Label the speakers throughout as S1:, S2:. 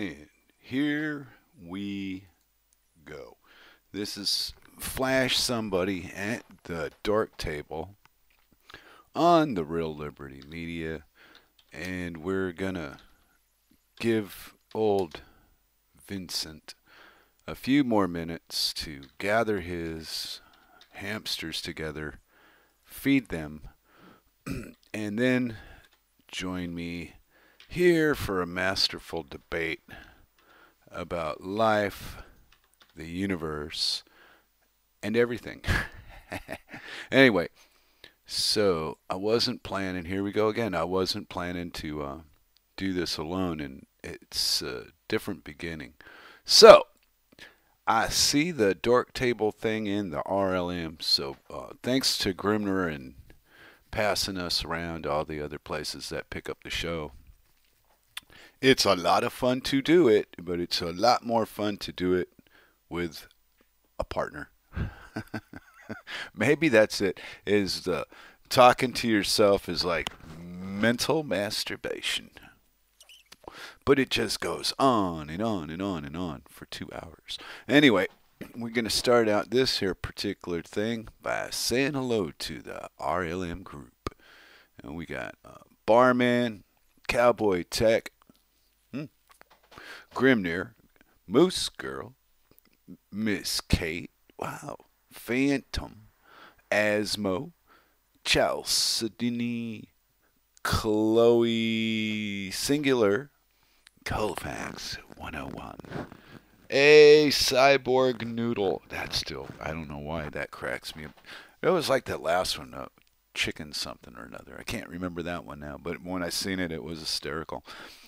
S1: And here we go. This is Flash Somebody at the Dork Table on the Real Liberty Media. And we're going to give old Vincent a few more minutes to gather his hamsters together, feed them, and then join me here for a masterful debate about life, the universe, and everything. anyway, so I wasn't planning, here we go again. I wasn't planning to uh, do this alone, and it's a different beginning. So, I see the dork table thing in the RLM. So, uh, thanks to Grimnir and passing us around all the other places that pick up the show. It's a lot of fun to do it, but it's a lot more fun to do it with a partner. Maybe that's it. Is the talking to yourself is like mental masturbation. But it just goes on and on and on and on for two hours. Anyway, we're going to start out this here particular thing by saying hello to the RLM group. And we got uh, Barman, Cowboy Tech, Grimnir, Moose Girl, Miss Kate, wow, Phantom, Asmo, Chalcedony, Chloe Singular, Colfax 101. A cyborg noodle. That still, I don't know why that cracks me up. It was like that last one, uh, chicken something or another. I can't remember that one now, but when I seen it, it was hysterical.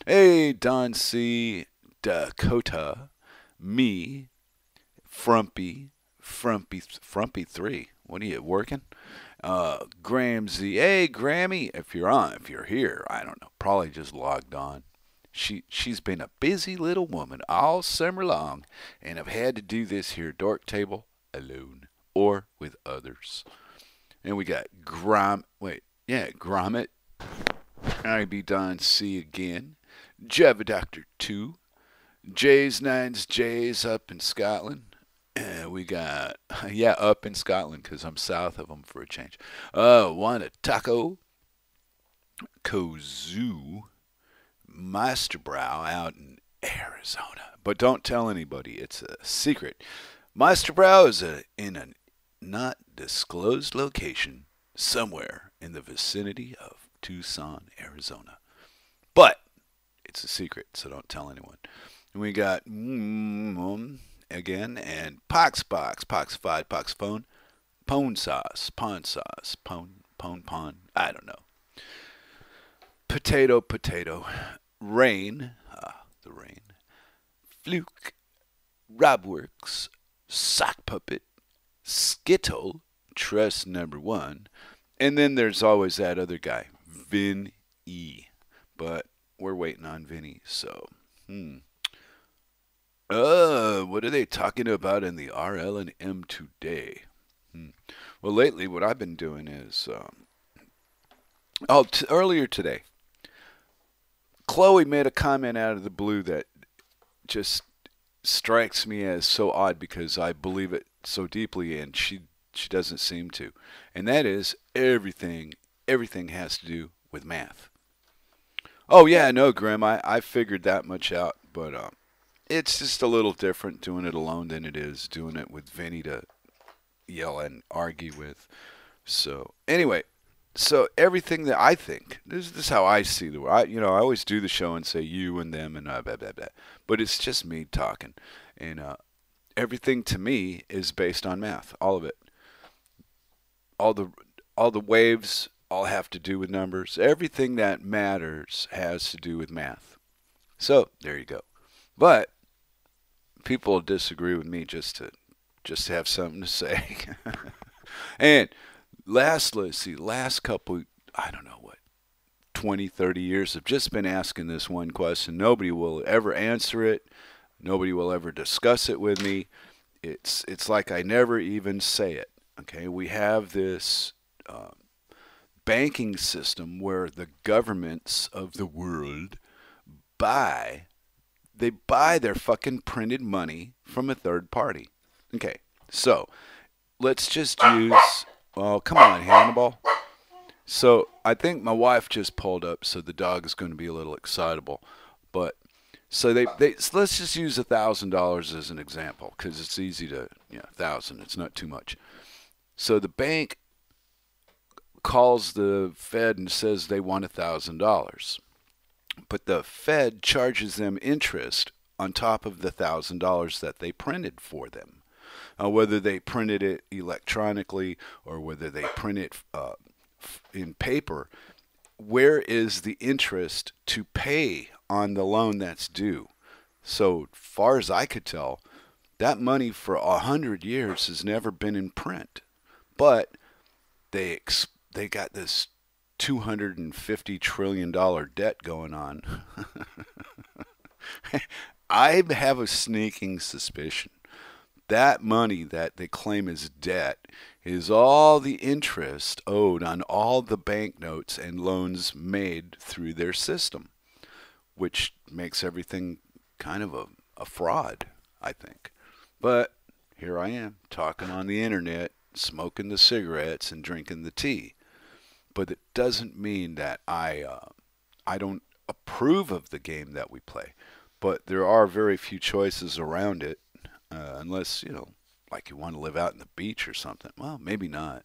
S1: Hey, Don C, Dakota, me, Frumpy, Frumpy, Frumpy three. What are you working? Uh, Gramsy, hey Grammy, if you're on, if you're here, I don't know, probably just logged on. She she's been a busy little woman all summer long, and I've had to do this here dork table alone or with others. And we got Grom, wait, yeah, Gromit, I be Don C again, Java Doctor Two, J's Nines J's up in Scotland. Uh, we got yeah up in Scotland because I'm south of them for a change. Uh, one a taco, Kazoo, Meisterbrow out in Arizona. But don't tell anybody, it's a secret. Meisterbrow is a, in a not disclosed location somewhere in the vicinity of Tucson, Arizona. But it's a secret, so don't tell anyone. And we got mm, again and Pox Box, Poxified, Pox Phone, Pone Sauce, Pond Sauce, Pone, Pone Pond, I don't know. Potato, potato, Rain, ah, the rain, Fluke, Robworks, Sock Puppet, Skittle, Trust Number One, and then there's always that other guy, Vin E. But we're waiting on Vinny, so hmm. Uh, what are they talking about in the RL and M today? Hmm. Well, lately, what I've been doing is, um, oh, t- earlier today, Chloe made a comment out of the blue that just strikes me as so odd because I believe it so deeply and she she doesn't seem to. And that is everything everything has to do with math. Oh yeah, no, Grim, I, I figured that much out, but um, it's just a little different doing it alone than it is doing it with Vinny to yell and argue with. So anyway, so everything that I think this, this is how I see the world. I, you know, I always do the show and say you and them and uh, blah blah blah, but it's just me talking, and uh, everything to me is based on math. All of it. All the all the waves all have to do with numbers. Everything that matters has to do with math. So there you go. But people disagree with me just to just to have something to say. and last let's see last couple i don't know what 20 30 years have just been asking this one question. Nobody will ever answer it. Nobody will ever discuss it with me. It's it's like i never even say it okay? We have this um, banking system where the governments of the world buy They buy their fucking printed money from a third party. Okay, so let's just use. Oh, come on, Hannibal. So I think my wife just pulled up, so the dog is going to be a little excitable. But so they, they so let's just use a thousand dollars as an example because it's easy to yeah thousand it's not too much. So the bank calls the Fed and says they want a thousand dollars, but the Fed charges them interest on top of the thousand dollars that they printed for them. Uh, whether they printed it electronically or whether they print it uh, in paper, where is the interest to pay on the loan that's due? So far as I could tell, that money for a hundred years has never been in print, but they they got this two hundred and fifty trillion dollar debt going on. I have a sneaking suspicion that money that they claim is debt is all the interest owed on all the banknotes and loans made through their system, which makes everything kind of a, a fraud, I think. But here I am talking on the internet, smoking the cigarettes and drinking the tea. But it doesn't mean that I uh, I don't approve of the game that we play. But there are very few choices around it uh, unless, you know, like you want to live out in the beach or something. Well, maybe not.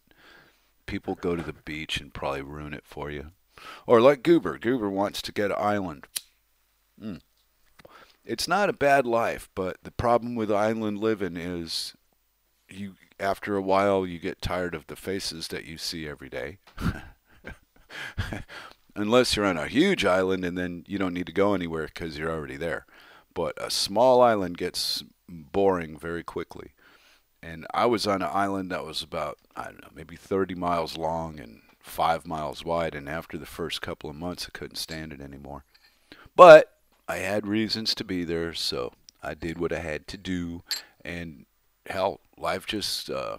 S1: People go to the beach and probably ruin it for you. Or like Goober. Goober wants to get an island. Mm. It's not a bad life, but the problem with island living is you after a while you get tired of the faces that you see every day. Unless you're on a huge island and then you don't need to go anywhere because you're already there. But a small island gets boring very quickly. And I was on an island that was about, I don't know, maybe 30 miles long and five miles wide. And after the first couple of months, I couldn't stand it anymore. But I had reasons to be there, so I did what I had to do. And hell, life just uh,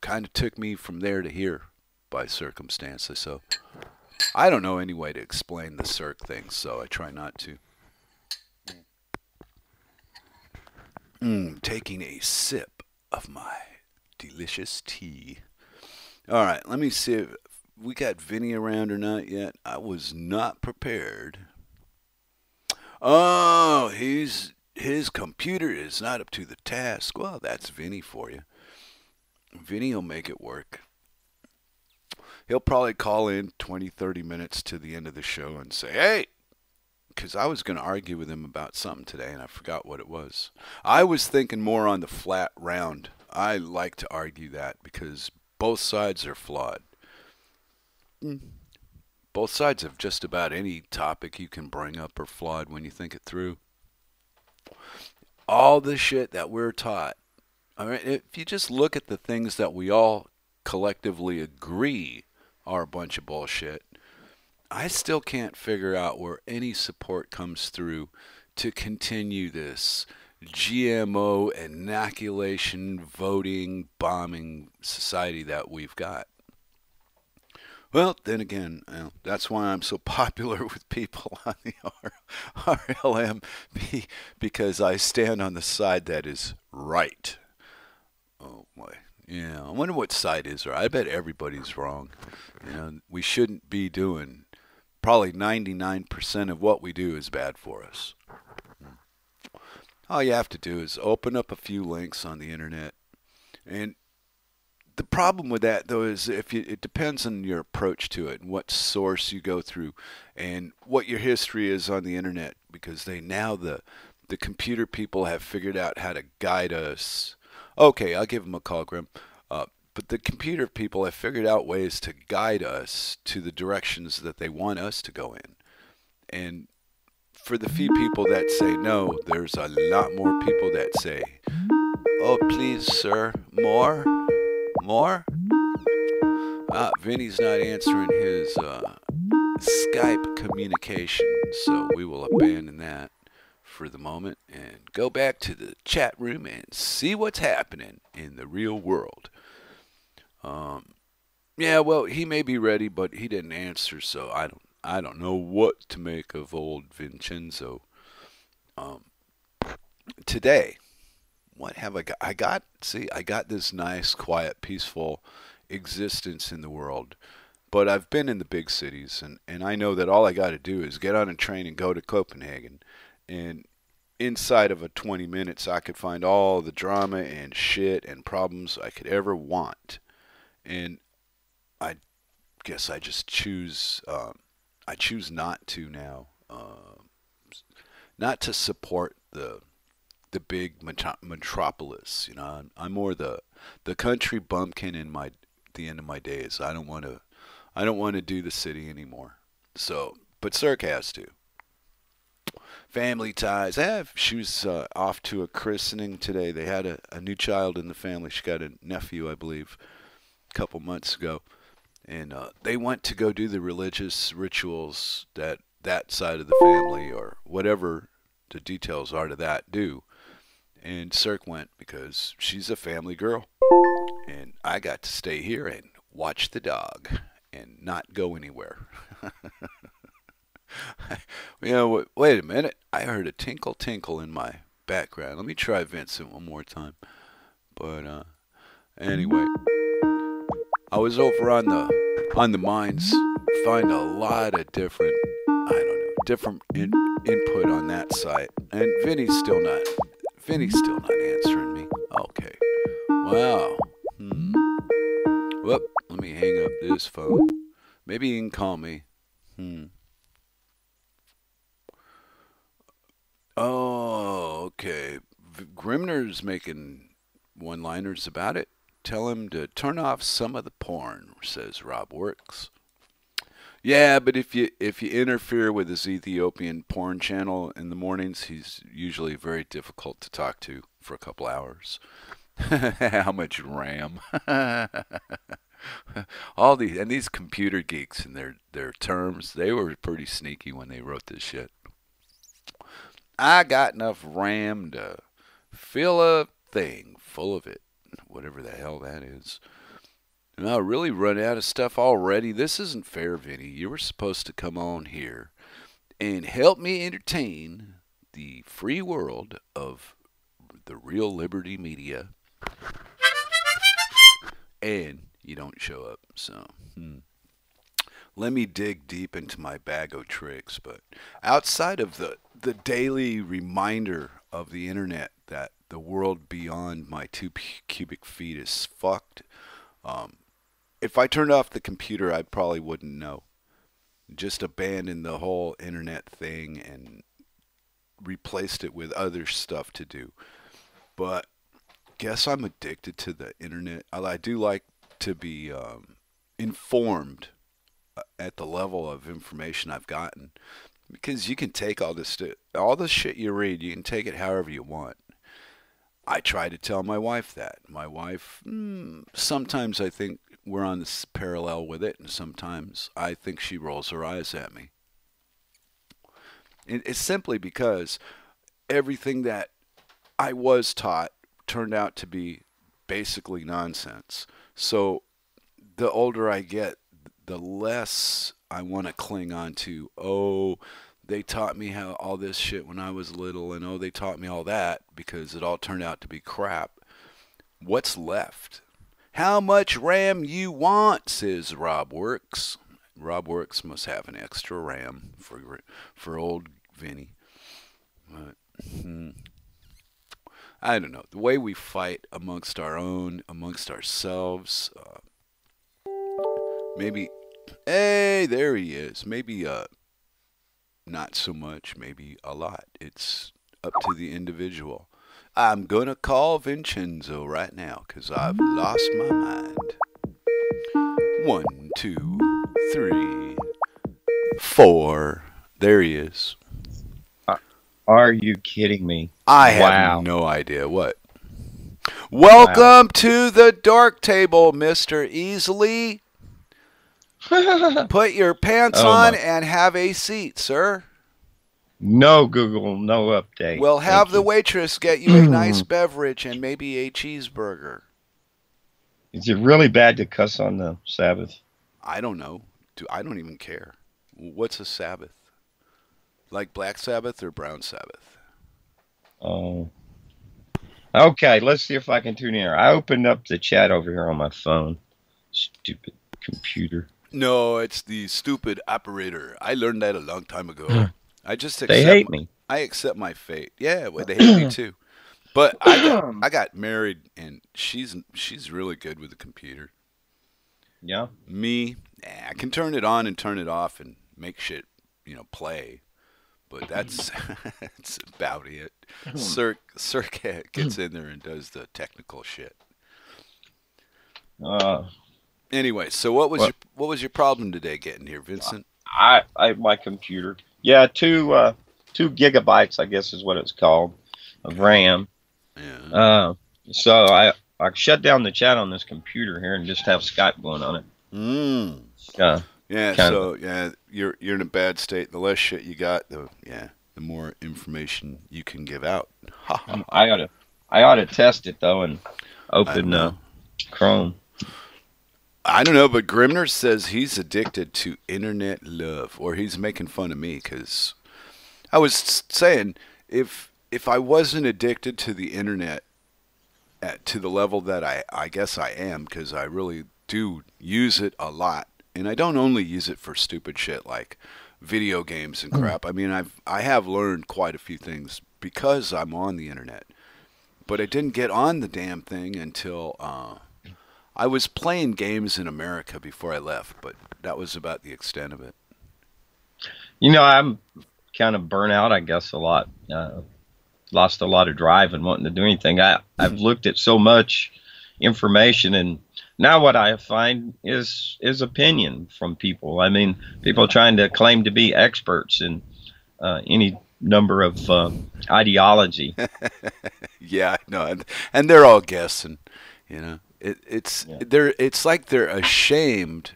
S1: kind of took me from there to here by circumstances. So I don't know any way to explain the circ thing, so I try not to. Mm, taking a sip of my delicious tea. All right, let me see if we got Vinny around or not yet. I was not prepared. Oh, he's his computer is not up to the task. Well, that's Vinny for you. Vinny will make it work. He'll probably call in 20, 30 minutes to the end of the show and say, hey, because I was going to argue with him about something today and I forgot what it was. I was thinking more on the flat round. I like to argue that because both sides are flawed. Both sides of just about any topic you can bring up are flawed when you think it through. All the shit that we're taught. I mean, if you just look at the things that we all collectively agree are a bunch of bullshit, I still can't figure out where any support comes through to continue this GMO inoculation, voting, bombing society that we've got. Well, then again, uh, that's why I'm so popular with people on the RLM because I stand on the side that is right. Yeah, I wonder what side is right. I bet everybody's wrong. You know, we shouldn't be doing probably 99% of what we do is bad for us. All you have to do is open up a few links on the internet. And the problem with that, though, is if you, it depends on your approach to it and what source you go through and what your history is on the internet because they now, the, the computer people have figured out how to guide us. Okay, I'll give him a call, Grim. Uh, but the computer people have figured out ways to guide us to the directions that they want us to go in. And for the few people that say no, there's a lot more people that say, oh, please, sir, more, more. Ah, Vinny's not answering his uh, Skype communication, so we will abandon that for the moment and go back to the chat room and see what's happening in the real world. Um, yeah, well, he may be ready, but he didn't answer, so I don't I don't know what to make of old Vincenzo. Um, today, what have I got? I got see, I got this nice, quiet, peaceful existence in the world. But I've been in the big cities, and, and I know that all I got to do is get on a train and go to Copenhagen. And inside of a 20 minutes, I could find all the drama and shit and problems I could ever want. And I guess I just choose, um, I choose not to now, uh, not to support the the big metropolis. You know, I'm, I'm more the the country bumpkin in my the end of my days. I don't want to I don't want to do the city anymore. So, but Cirque has to. Family ties. Eh, she was uh, off to a christening today. They had a, a new child in the family. She got a nephew, I believe, a couple months ago, and uh, they went to go do the religious rituals that that side of the family or whatever the details are to that do. And Cirque went because she's a family girl. And I got to stay here and watch the dog and not go anywhere. you know, wait a minute. I heard a tinkle tinkle in my background. Let me try Vincent one more time. But uh, anyway, I was over on the on the mines, find a lot of different, I don't know, different in, input on that site, and Vinny's still not Vinny's still not answering me. Okay. Wow. Hmm. Whoop. Let me hang up this phone. Maybe he can call me. Hmm. Oh, okay. Grimnir's making one-liners about it. Tell him to turn off some of the porn, says Rob Works. Yeah, but if you if you interfere with his Ethiopian porn channel in the mornings, he's usually very difficult to talk to for a couple hours. How much RAM? All these and these computer geeks and their their terms, they were pretty sneaky when they wrote this shit. I got enough RAM to fill a thing full of it, whatever the hell that is. And I really run out of stuff already. This isn't fair, Vinny. You were supposed to come on here and help me entertain the free world of the real Liberty Media. And you don't show up. So, hmm. Let me dig deep into my bag of tricks. But outside of the, the daily reminder of the internet that the world beyond my two cubic feet is fucked, um, if I turned off the computer, I probably wouldn't know. Just abandoned the whole internet thing and replaced it with other stuff to do. But guess I'm addicted to the internet. I do like to be um, informed at the level of information I've gotten because you can take all this all the shit you read, you can take it however you want. I try to tell my wife that. My wife, mm, sometimes I think we're on this parallel with it, and sometimes I think she rolls her eyes at me. It's simply because everything that I was taught turned out to be basically nonsense. So the older I get, the less I want to cling on to, oh, they taught me how all this shit when I was little, and oh, they taught me all that because it all turned out to be crap. What's left? How much RAM you want, says Rob Works. Rob Works must have an extra RAM for for old Vinny. But, hmm. I don't know. The way we fight amongst our own, amongst ourselves, uh, maybe, hey, there he is. Maybe uh, not so much, maybe a lot. It's up to the individual. I'm going to call Vincenzo right now because I've lost my mind. One, two, three, four. There he is.
S2: Are you kidding me?
S1: I have wow. no idea what. Welcome wow. to the dork table, Mr. Easley. Put your pants oh on my. and have a seat, sir.
S2: No Google, no update.
S1: We'll have Thank the you. waitress get you a nice beverage and maybe a cheeseburger.
S2: Is it really bad to cuss on the Sabbath?
S1: I don't know. Do I don't even care. What's a Sabbath? Like Black Sabbath or Brown Sabbath?
S2: Oh. Okay, let's see if I can tune in. I opened up the chat over here on my phone. Stupid computer.
S1: No, it's the stupid operator. I learned that a long time ago. I just accept
S2: They hate me.
S1: I accept my fate. Yeah, well, they hate me too. But I got, I got married, and she's she's really good with the computer.
S2: Yeah.
S1: Me, eh, I can turn it on and turn it off and make shit, you know, play. But that's that's about it. Cirque Cirque gets in there and does the technical shit.
S2: Uh,
S1: Anyway, so what was
S2: What?
S1: your what was your problem today getting here, Vincent?
S2: I, I my computer. Yeah, two uh, two gigabytes, I guess is what it's called, of RAM.
S1: Yeah.
S2: Uh, so I I shut down the chat on this computer here and just have Skype going on it.
S1: Mm.
S2: Uh,
S1: Yeah,
S2: kind
S1: so yeah, you're you're in a bad state. The less shit you got, the yeah, the more information you can give out.
S2: I ought to I ought to test it though and open uh, Chrome.
S1: I don't know, but Grimnir says he's addicted to internet love, or he's making fun of me because I was saying if if I wasn't addicted to the internet at, to the level that I I guess I am because I really do use it a lot, and I don't only use it for stupid shit like video games and crap. I mean, I've I have learned quite a few things because I'm on the internet, but I didn't get on the damn thing until. Uh, I was playing games in America before I left, but that was about the extent of it.
S2: You know, I'm kind of burnt out, I guess, a lot. Uh, lost a lot of drive and wanting to do anything. I, I've looked at so much information, and now what I find is is opinion from people. I mean, people trying to claim to be experts in uh, any number of um, ideology.
S1: Yeah, no, and, and they're all guessing. You know, it, it's
S2: Yeah.
S1: they're it's like they're ashamed.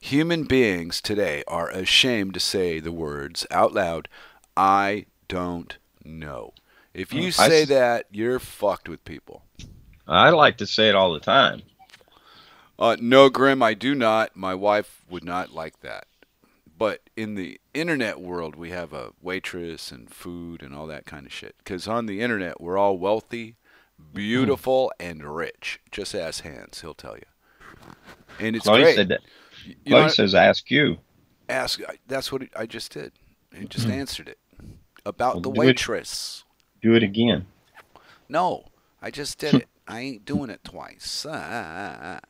S1: Human beings today are ashamed to say the words out loud. I don't know. If you
S2: Mm, I
S1: say that, you're fucked with people.
S2: I like to say it all the time.
S1: Uh, no, Grim, I do not. My wife would not like that. But in the internet world, we have a waitress and food and all that kind of shit. Because on the internet, we're all wealthy, beautiful, and rich. Just ask Hans; he'll tell you. And it's
S2: Chloe
S1: great.
S2: said that.
S1: You
S2: Chloe
S1: know,
S2: says, "Ask you."
S1: ask. That's what I just did. He just hmm. answered it about
S2: Well,
S1: the
S2: do it.
S1: waitress.
S2: Do it again.
S1: No, I just did it. I ain't doing it twice. Ah. ah, ah, ah.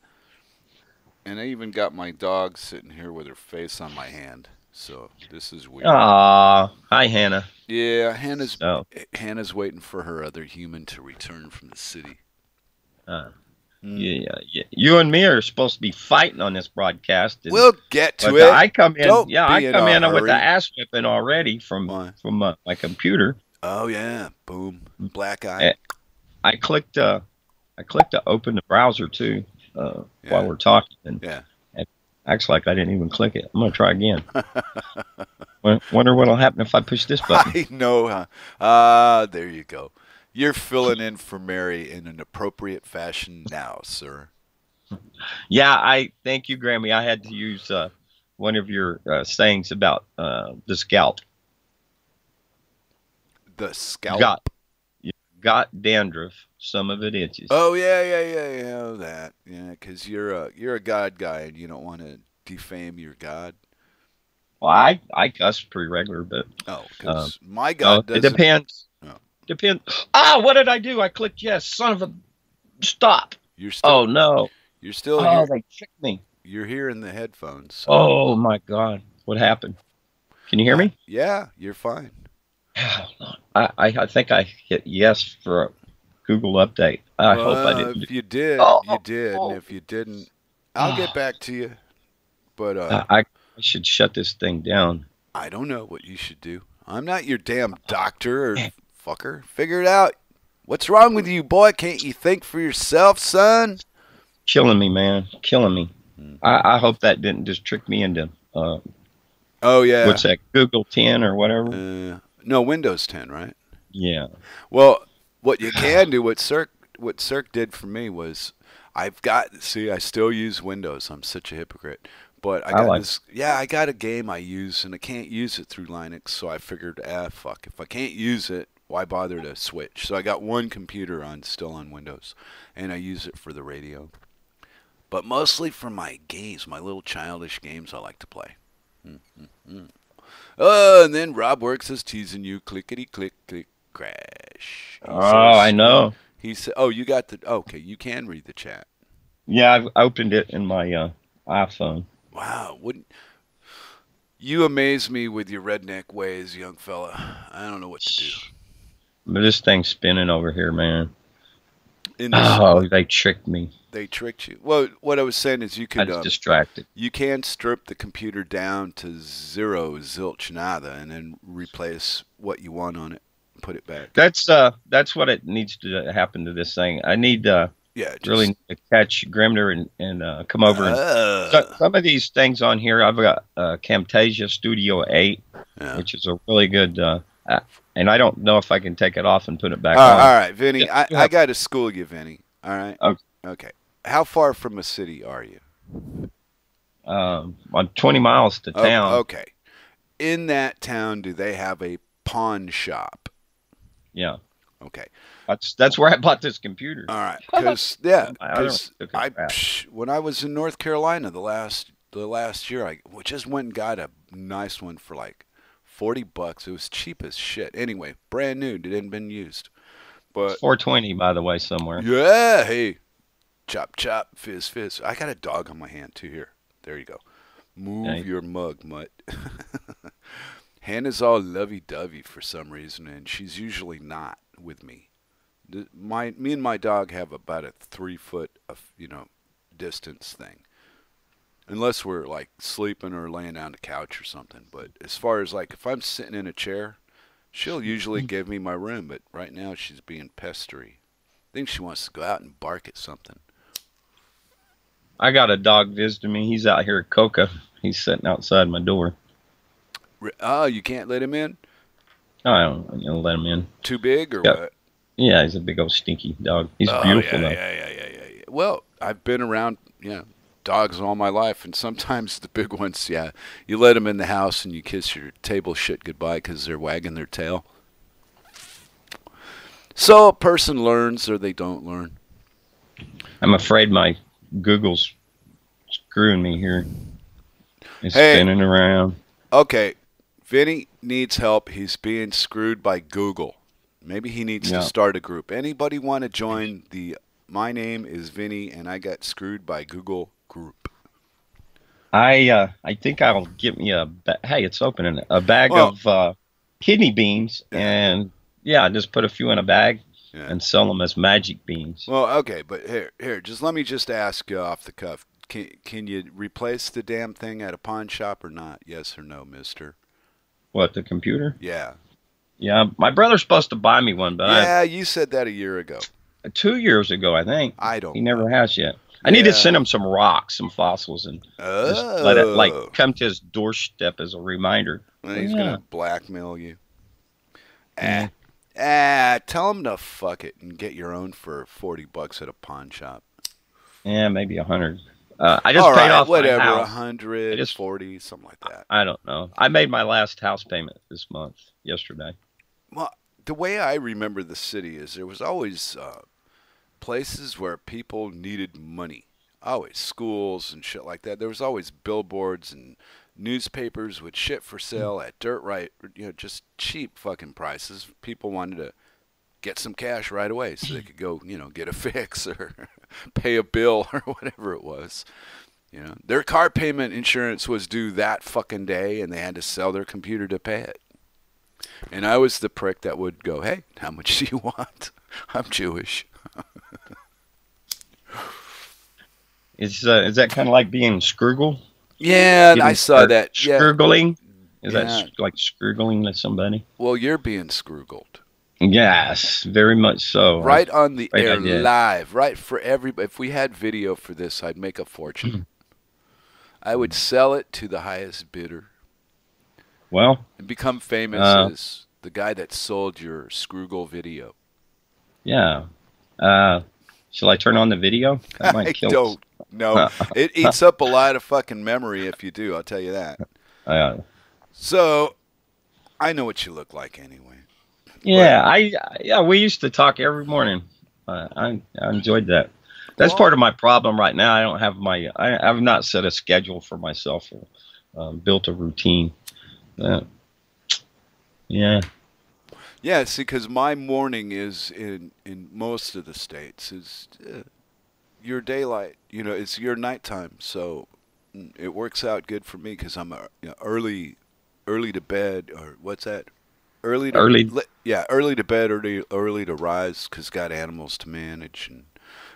S1: And I even got my dog sitting here with her face on my hand. So this is weird.
S2: Ah, hi Hannah.
S1: Yeah, Hannah's
S2: Oh,
S1: Hannah's waiting for her other human to return from the city.
S2: uh,
S1: Mm.
S2: yeah, yeah. You and me are supposed to be fighting on this broadcast. and-
S1: We'll get to it.
S2: I come in.
S1: Don't
S2: yeah, I come
S1: a
S2: in with the ass whipping already from
S1: Why?
S2: from uh, my computer.
S1: Oh yeah, boom, black eye.
S2: Eh, I clicked. Uh, I clicked to open the browser too uh,
S1: Yeah.
S2: while we're talking, and
S1: Yeah.
S2: Acts like I didn't even click it. I'm gonna try again. Wonder what'll happen if I push this button.
S1: I know. Huh? Ah, there you go. You're filling in for Mary in an appropriate fashion now, sir.
S2: Yeah, I thank you, Grammy. I had to use uh, one of your uh, sayings about uh, the scalp.
S1: The scalp.
S2: Got got dandruff. Some of it itches.
S1: Oh yeah, yeah, yeah, yeah. That yeah, because you're a you're a God guy and you don't want to defame your God.
S2: Well, I I cuss pretty regular, but
S1: Oh, because my
S2: uh,
S1: God
S2: it depends.
S1: Oh.
S2: Depends. Ah, what did I do? I clicked yes. Son of a stop.
S1: You're still.
S2: Oh no.
S1: You're still.
S2: Oh,
S1: here,
S2: they tricked me.
S1: you're here in the headphones. so-
S2: Oh my God. What happened? Can you hear me?
S1: Yeah, you're fine.
S2: I, I, I think I hit yes for a Google update. I hope I didn't.
S1: If you did,
S2: Oh,
S1: you did.
S2: oh.
S1: And if you didn't, I'll get back to you. But uh,
S2: I, I should shut this thing down.
S1: I don't know what you should do. I'm not your damn doctor or fucker. Figure it out. What's wrong with you, boy? Can't you think for yourself, son?
S2: Killing me, man. Killing me.
S1: Hmm.
S2: I, I hope that didn't just trick me into uh,
S1: Oh yeah.
S2: what's that? Google 10 or whatever.
S1: Uh, no, Windows 10, right?
S2: Yeah.
S1: Well, what you can do, what Cirque, what Cirque did for me was, I've got. See, I still use Windows. I'm such a hypocrite. But I
S2: I
S1: got
S2: like-
S1: this. Yeah, I got a game I use, and I can't use it through Linux. So I figured, ah, fuck. If I can't use it why bother to switch? So I got one computer on still on Windows, and I use it for the radio, but mostly for my games, my little childish games I like to play. Mm-hmm. Oh, and then Rob Works is teasing you, clickety click click crash. He
S2: Oh, I know.
S1: He said, "Oh, you got the okay. You can read the chat.
S2: Yeah, I've opened it in my uh, iPhone.
S1: Wow, wouldn't you amaze me with your redneck ways, young fella? I don't know what to do.
S2: But this thing's spinning over here, man. Oh, they tricked me.
S1: They tricked you. Well, what I was saying is you
S2: I
S1: could
S2: was
S1: um,
S2: distracted.
S1: you can strip the computer down to zero, zilch, nada, and then replace what you want on it, and put it back.
S2: That's uh, that's what it needs to happen to this thing. I need uh,
S1: Yeah, just,
S2: really need to catch Grimnir and and uh, come over and.
S1: Uh,
S2: So, some of these things on here, I've got uh, Camtasia Studio 8,
S1: yeah.
S2: which is a really good, uh, uh, and I don't know if I can take it off and put it back
S1: All
S2: on.
S1: all right, Vinny.
S2: Yeah,
S1: I. I got to school you, Vinny. All right.
S2: Okay.
S1: Okay. How far from a city are you?
S2: Um, I'm 20 miles to
S1: Oh,
S2: town.
S1: okay. In that town, do they have a pawn shop?
S2: Yeah,
S1: Okay.
S2: that's that's where I bought this computer.
S1: All right. Because yeah,
S2: I
S1: because I psh, when I was in North Carolina the last the last year, I just went and got a nice one for like forty bucks. It was cheap as shit. Anyway, brand new. It hadn't been used. But
S2: 420, by the way, somewhere.
S1: yeah, hey, chop chop, fizz fizz. I got a dog on my hand too. Here, there you go. Move your mug, mutt. Hannah's all lovey dovey for some reason, and she's usually not with me. My me and my dog have about a three foot of you know distance thing, unless we're like sleeping or laying on the couch or something. But as far as like if I'm sitting in a chair, she'll usually mm. give me my room. But right now she's being pestery. I think she wants to go out and bark at something.
S2: I got a dog visiting me. He's out here at Coca. He's sitting outside my door.
S1: Oh, you can't let him in?
S2: I don't you know, let him in.
S1: Too big or
S2: Yeah.
S1: what?
S2: Yeah, he's a big old stinky dog. He's
S1: Oh,
S2: beautiful
S1: yeah,
S2: though.
S1: yeah, yeah, yeah, yeah, yeah. Well, I've been around, you know, dogs all my life, and sometimes the big ones, yeah, you let them in the house and you kiss your table shit goodbye because they're wagging their tail. So a person learns or they don't learn.
S2: I'm afraid my Google's screwing me here. It's
S1: Hey.
S2: spinning around.
S1: Okay, Vinny needs help. He's being screwed by Google. Maybe he needs
S2: Yeah.
S1: to start a group. Anybody want to join the My name is Vinny and I got screwed by Google group?
S2: I uh, I think I'll get me a ba- hey, it's opening a bag
S1: Well-
S2: of uh, kidney beans and yeah, just put a few in a bag
S1: Yeah.
S2: and sell them as magic beans.
S1: Well, okay, but here, here, just let me just ask you off the cuff. Can can you replace the damn thing at a pawn shop or not? Yes or no, Mister?
S2: What the computer?
S1: Yeah.
S2: Yeah, my brother's supposed to buy me one, but
S1: yeah, you said that a year ago.
S2: Two years ago, I think
S1: I don't.
S2: he never has yet. I need
S1: Yeah.
S2: to send him some rocks, some fossils, and
S1: Oh,
S2: just let it like oh. come to his doorstep as a reminder.
S1: Well, he's
S2: Yeah.
S1: gonna blackmail you.
S2: Yeah.
S1: Ah, Ah, tell him to fuck it and get your own for forty bucks at a pawn shop.
S2: Yeah, maybe a hundred. Uh, I just
S1: All
S2: paid
S1: right,
S2: off
S1: whatever,
S2: my
S1: a
S2: house.
S1: hundred,
S2: I just-
S1: forty, something like that.
S2: I don't know. I made my last house payment this month, yesterday.
S1: Well, the way I remember the city is there was always uh, places where people needed money. Always schools and shit like that. There was always billboards and newspapers would shit for sale at dirt right, you know, just cheap fucking prices. People wanted to get some cash right away so they could go, you know, get a fix or pay a bill or whatever it was. You know, their car payment insurance was due that fucking day and they had to sell their computer to pay it. And I was the prick that would go, "Hey, how much do you want? I'm Jewish."
S2: Is uh, is that kind of like being Scroogle?
S1: Yeah, I saw that. Yeah.
S2: Scroogling? Is
S1: Yeah.
S2: that like Scroogling to somebody?
S1: Well, you're being scroogled.
S2: Yes, very much so.
S1: Right on the
S2: Great
S1: air,
S2: idea.
S1: live, right for everybody. If we had video for this, I'd make a
S2: Hmm.
S1: fortune. I would sell it to the highest bidder
S2: Well,
S1: and become famous
S2: Uh,
S1: as the guy that sold your Scroogle video.
S2: yeah. Uh, shall I turn on the video? That might
S1: I
S2: kill.
S1: don't know. it eats up a lot of fucking memory if you do. I'll tell you that.
S2: Uh,
S1: So, I know what you look like anyway.
S2: Yeah, I yeah we used to talk every morning. Uh, I I enjoyed that. That's
S1: Well-
S2: part of my problem right now. I don't have my I I've not set a schedule for myself or um, built a routine. Uh, yeah,
S1: Yeah, see, because my morning is in in most of the states is uh, your daylight. You know, it's your nighttime, so mm, it works out good for me because I'm uh, you know, early, early to bed or what's that? Early to
S2: Early-
S1: yeah, early to bed, early early to rise because got animals to manage and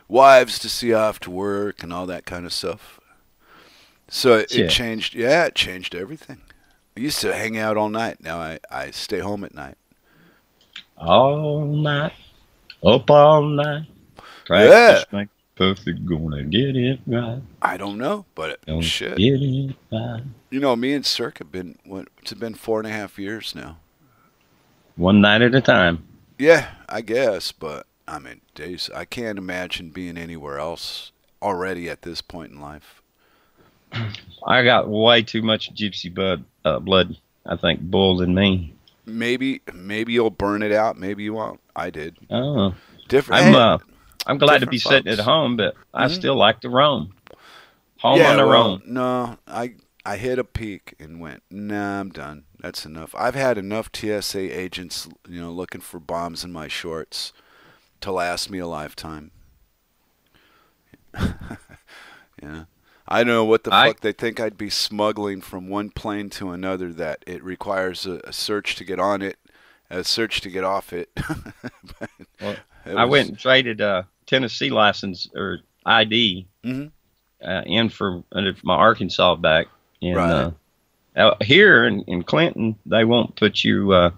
S1: wives to see off to work and all that kind of stuff. So it,
S2: Yeah.
S1: it changed. Yeah, it changed everything. I used to hang out all night. Now I, I stay home at night.
S2: all night, up all night.
S1: Yeah.
S2: Practice make perfect, gonna get it right.
S1: I don't know, but
S2: Don't
S1: shit.
S2: get it right.
S1: You know, me and Cirque have been what? It's been four and a half years now.
S2: One night at a time.
S1: Yeah, I guess, but I mean, days. I can't imagine being anywhere else already at this point in life.
S2: I got way too much gypsy blood, uh, blood. I think boiled in me.
S1: Maybe, maybe you'll burn it out. Maybe you won't. I did.
S2: Oh,
S1: Different.
S2: I'm
S1: hey,
S2: uh, I'm glad to be
S1: different
S2: sitting at home, but I
S1: Mhm.
S2: still like to roam. Home
S1: yeah,
S2: on the
S1: well,
S2: roam.
S1: No, I I hit a peak and went. Nah, I'm done. That's enough. I've had enough TSA agents, you know, looking for bombs in my shorts to last me a lifetime. yeah. I don't know what the
S2: I-
S1: fuck they think I'd be smuggling from one plane to another that it requires a, a search to get on it, a search to get off it.
S2: Well,
S1: it
S2: I went and traded a Tennessee license or ID
S1: Mhm.
S2: uh, in for my Arkansas back. And
S1: Right.
S2: uh, here in, in Clinton, they won't put you. Uh,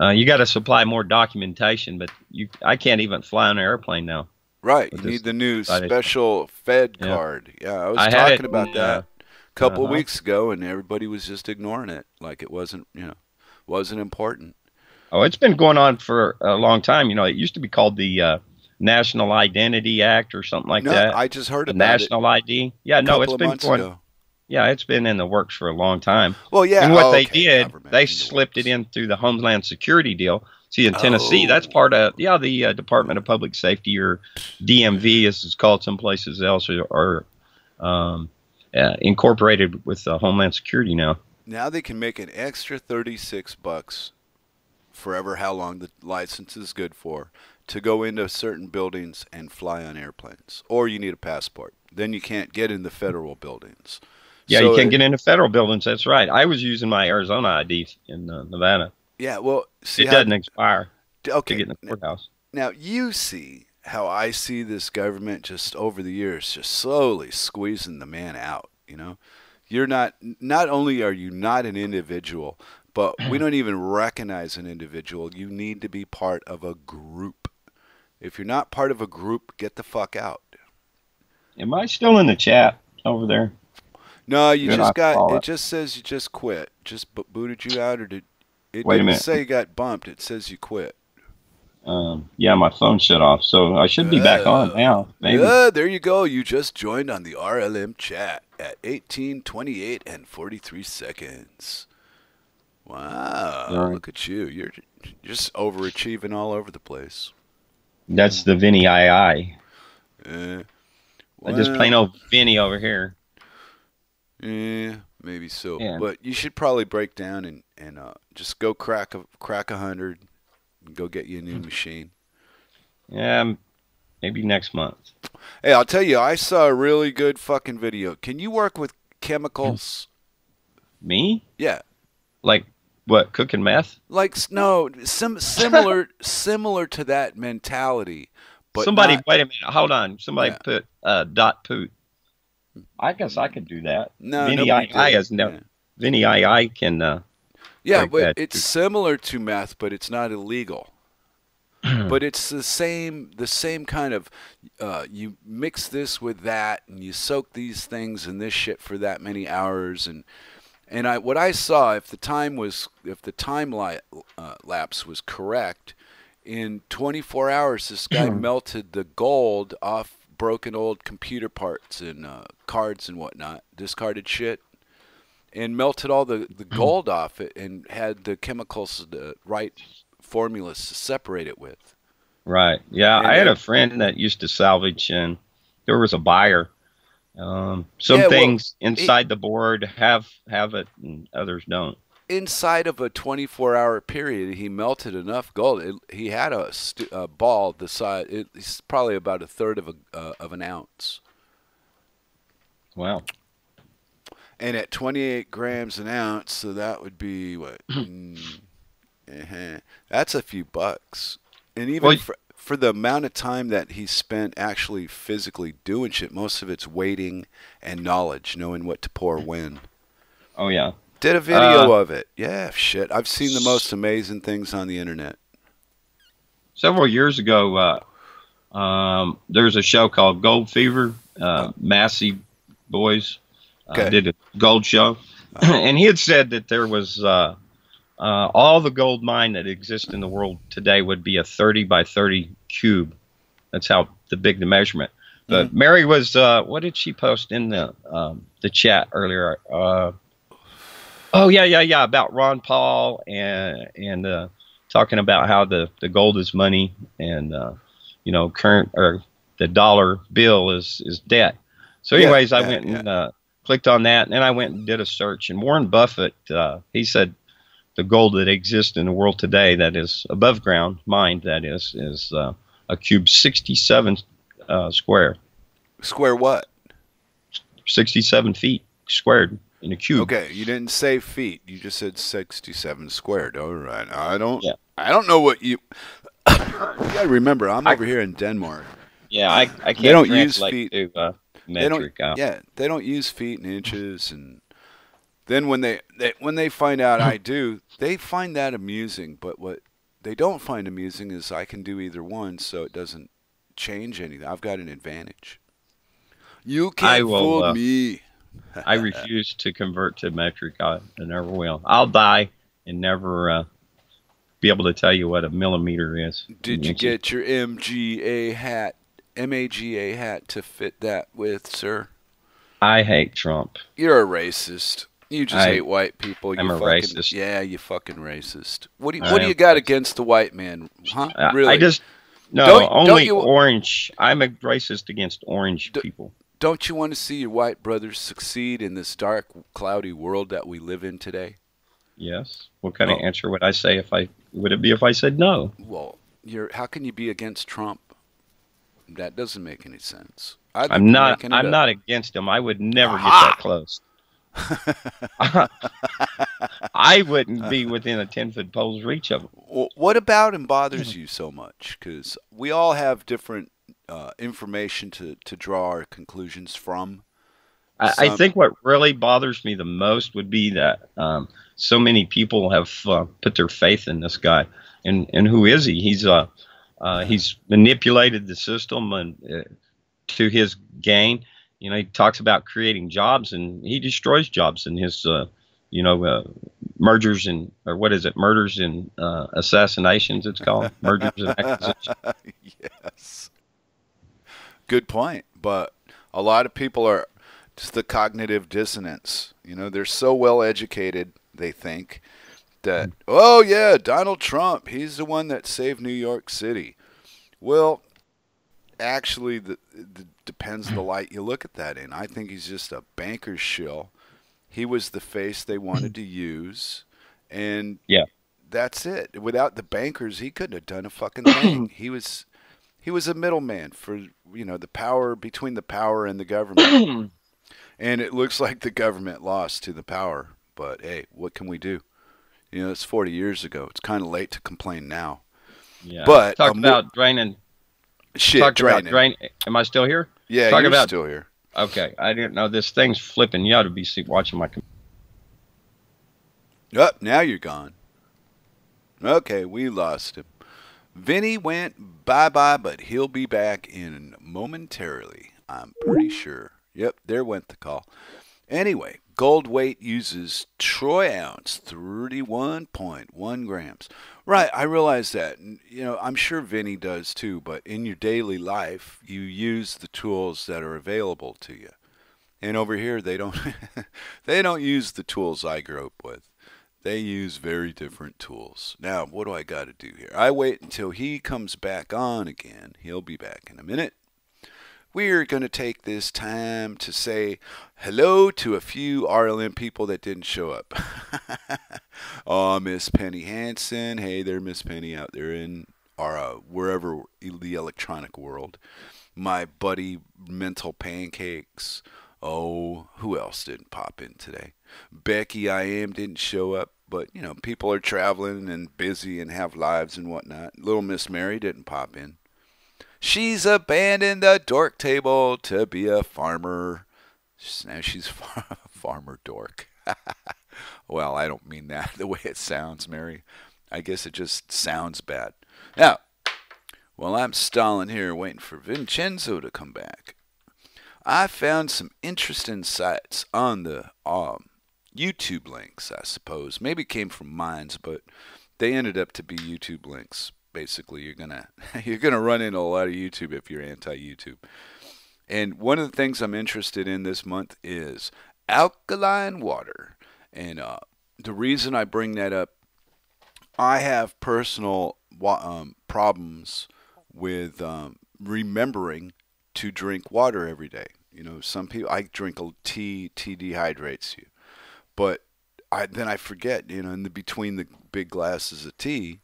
S2: uh, you got to supply more documentation, but you I can't even fly on an airplane now.
S1: Right, you need the new special Fed
S2: Yeah.
S1: card. Yeah, I was
S2: I
S1: talking about that a couple
S2: uh-huh.
S1: weeks ago, and everybody was just ignoring it, like it wasn't, you know, wasn't important.
S2: Oh, it's been going on for a long time. You know, it used to be called the uh, National Identity Act or something like
S1: no,
S2: that.
S1: I just heard
S2: the
S1: about
S2: national ID. Yeah. No, it's been going. Yeah, it's been in the works for a long time.
S1: Well, yeah.
S2: and what
S1: oh,
S2: they
S1: okay,
S2: did, they slipped it in through the Homeland Security deal. See, in Tennessee,
S1: Oh.
S2: that's part of yeah the uh, Department of Public Safety or DMV, as it's called some places else, are, are um, uh, incorporated with uh, Homeland Security now.
S1: Now they can make an extra thirty-six bucks, forever how long the license is good for, to go into certain buildings and fly on airplanes, or you need a passport. Then you can't get in the federal buildings.
S2: Yeah,
S1: So
S2: you can't
S1: it-
S2: get into federal buildings. That's right. I was using my Arizona ID in uh, Nevada.
S1: Yeah, well, see
S2: it
S1: how-
S2: doesn't expire
S1: Okay, to
S2: get in the courthouse.
S1: Now you see how I see this government just over the years just slowly squeezing the man out, you know? You're not not only are you not an individual, but we don't even recognize an individual. You need to be part of a group. If you're not part of a group, get the fuck out.
S2: Am I still in the chat over there?
S1: No, you
S2: Good,
S1: just got it
S2: it.
S1: just says you just quit. Just bo- booted you out or did it
S2: Wait a
S1: didn't
S2: minute.
S1: say you got bumped. It says you quit.
S2: Um, yeah, my phone shut off, so I should be back on now. Maybe.
S1: Yeah, there you go. You just joined on the RLM chat at 18:28 and 43 seconds. Wow,
S2: right.
S1: look at you. You're just overachieving all over the place.
S2: That's the Vinny II.
S1: Eh,
S2: I just plain old Vinny over here.
S1: Yeah, maybe so.
S2: Yeah.
S1: But you should probably break down and and uh, just go crack a crack a hundred and go get you a new machine.
S2: Yeah, maybe next month.
S1: Hey, I'll tell you, I saw a really good fucking video. Can you work with chemicals?
S2: Me?
S1: Yeah.
S2: Like what? Cooking meth?
S1: Like no, sim- similar similar to that mentality. But
S2: Somebody,
S1: not-
S2: wait a minute. Hold on. Somebody
S1: Yeah.
S2: put uh, dot poot. I guess I could do that.
S1: no,
S2: Vinny I, I has no.
S1: Yeah,
S2: Vinny I, I can. Uh,
S1: yeah but it's similar to meth, but it's not illegal. but it's the same the same kind of uh, you mix this with that and you soak these things in this shit for that many hours and and I what I saw if the time was if the time li- uh, lapse was correct in 24 hours this guy melted the gold off broken old computer parts and uh, cards and whatnot discarded shit and melted all the, the gold off it and had the chemicals the right formulas to separate it with.
S2: Right. Yeah,
S1: And
S2: I had a friend that used to salvage, and there was a buyer. Um, some
S1: Yeah, well,
S2: things inside the board have have it, and others don't.
S1: Inside of a 24-hour period, he melted enough gold. It, he had a, a ball the size. It, it's probably about a third of a uh, of an ounce.
S2: Wow.
S1: And at 28 grams an ounce, so that would be what? mm, uh That's a few bucks. And even
S2: Well,
S1: for, for the amount of time that he spent actually physically doing shit, most of it's waiting and knowledge, knowing what to pour when.
S2: Oh yeah.
S1: Did a video
S2: Uh,
S1: of it. Yeah, shit. I've seen the most amazing things on the internet.
S2: Several years ago, uh, um, there's a show called Gold Fever. Uh, Massey Boys uh,
S1: Okay.
S2: did a gold show, and he had said that there was uh, all the gold mine that exists in the world today would be a 30 by 30 cube. That's how the big the measurement. But Mary was uh, what did she post in the um, the chat earlier? Uh, oh yeah, yeah, yeah, about Ron Paul and and uh, talking about how the, the gold is money and uh, you know current or the dollar bill is is debt. So,
S1: Yeah,
S2: anyways, I
S1: yeah,
S2: went and uh, clicked on that, and then I went and did a search. And Warren Buffett, uh, he said the gold that exists in the world today, that is above ground, mined, that is, is uh, a cube 67 uh, square,
S1: Square what?
S2: 67 feet squared in a cube.
S1: Okay, you didn't say feet. You just said 67 squared. All right. I don't
S2: Yeah.
S1: I don't know what you You got to remember, I'm
S2: I-
S1: over here in Denmark.
S2: Yeah, I, I can't they
S1: don't use feet.
S2: to uh,
S1: They don't
S2: metric. uh,
S1: Yeah, they don't use feet and inches and then when they, they when they find out I do, they find that amusing, but what they don't find amusing is I can do either one so it doesn't change anything. I've got an advantage. You can't
S2: will,
S1: fool
S2: uh,
S1: me.
S2: I refuse to convert to metric. I, I never will. I'll die and never uh, be able to tell you what a millimeter is.
S1: Did you get your MGA hat, MAGA hat to fit that with, sir?
S2: I hate Trump.
S1: You're a racist. You just
S2: I-
S1: hate white people. You
S2: I'm a
S1: fucking,
S2: racist.
S1: Yeah, you fucking racist. What do you,
S2: I
S1: what do you got against the white man? Huh?
S2: I-
S1: really?
S2: I just no
S1: Don't- don't
S2: only
S1: you-
S2: orange. I'm a racist against orange
S1: D-
S2: people.
S1: Don't you want to see your white brothers succeed in this dark, cloudy world that we live in today?
S2: Yes. What kind of answer would I say if I would it be if I said no?
S1: Well, you're. How can you be against Trump? That doesn't make any sense. I
S2: I'm not. I'm
S1: up.
S2: not against him. I would never
S1: Aha!
S2: get that close. I wouldn't be within a ten foot pole's reach of him.
S1: Well, what about him bothers you so much? Because we all have different uh, information to, to draw our conclusions from.
S2: I, I think what really bothers me the most would be that um, so many people have uh, put their faith in this guy. And and who is he? He's uh, uh he's manipulated the system and uh, to his gain. You know, he talks about creating jobs and he destroys jobs in his uh, you know uh, mergers and or what is it? Murders and uh, assassinations. It's called mergers and acquisitions.
S1: yes. Good point. But a lot of people are just the cognitive dissonance. You know, they're so well educated, they think that, oh, yeah, Donald Trump, he's the one that saved New York City. Well, actually, the, the depends the hmm. light you look at that in. I think he's just a banker's shill. He was the face they hmm. wanted to use. And
S2: Yeah.
S1: that's it. Without the bankers, he couldn't have done a fucking thing. he was he was a middleman for you know the power between the power and the government. and it looks like the government lost to the power. But hey, what can we do? You know, it's 40 years ago. It's kind of late to complain now.
S2: Yeah.
S1: But
S2: talk about draining.
S1: Shit,
S2: talk
S1: draining.
S2: about drain. Am I still here?
S1: Yeah,
S2: talk
S1: you're
S2: about-
S1: still here.
S2: Okay, I didn't know this thing's flipping. You ought to be see- watching my. com-
S1: Up, now you're gone. Okay, we lost him. Vinny went bye bye, but he'll be back in momentarily. I'm pretty sure. Yep, there went the call. Anyway, gold weight uses troy ounce, 31.1 grams. Right, I realize that. You know, I'm sure Vinny does too, but in your daily life, you use the tools that are available to you. And over here, they don't they don't use the tools I grew up with. They use very different tools. Now, what do I got to do here? I wait until he comes back on again. He'll be back in a minute. We're going to take this time to say hello to a few RLM people that didn't show up. oh, Miss Penny Hanson. Hey there, Miss Penny, out there in our uh, wherever the electronic world. My buddy Mental Pancakes. Oh, who else didn't pop in today? Becky I am didn't show up but you know people are traveling and busy and have lives and whatnot. Little Miss Mary didn't pop in. She's abandoned the dork table to be a farmer. Now she's farmer dork. well, I don't mean that the way it sounds, Mary. I guess it just sounds bad. Now, while I'm stalling here waiting for Vincenzo to come back, I found some interesting sites on the um, YouTube links, I suppose. Maybe came from mines, but they ended up to be YouTube links. Basically, you're gonna you're gonna run into a lot of YouTube if you're anti-YouTube. And one of the things I'm interested in this month is alkaline water. And uh, the reason I bring that up, I have personal um, problems with um, remembering to drink water every day. You know, some people I drink a tea. Tea dehydrates you. But I then I forget, you know, in the between the big glasses of tea,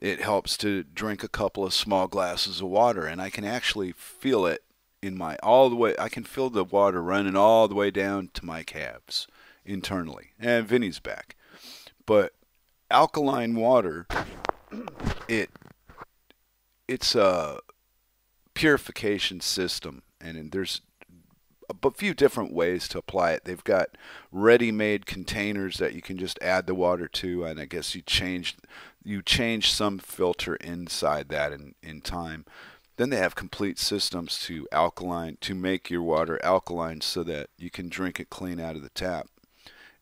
S1: it helps to drink a couple of small glasses of water, and I can actually feel it in my all the way. I can feel the water running all the way down to my calves internally. And Vinny's back, but alkaline water, it it's a purification system, and there's a few different ways to apply it. They've got ready-made containers that you can just add the water to, and I guess you change you change some filter inside that in, in time. Then they have complete systems to alkaline to make your water alkaline so that you can drink it clean out of the tap.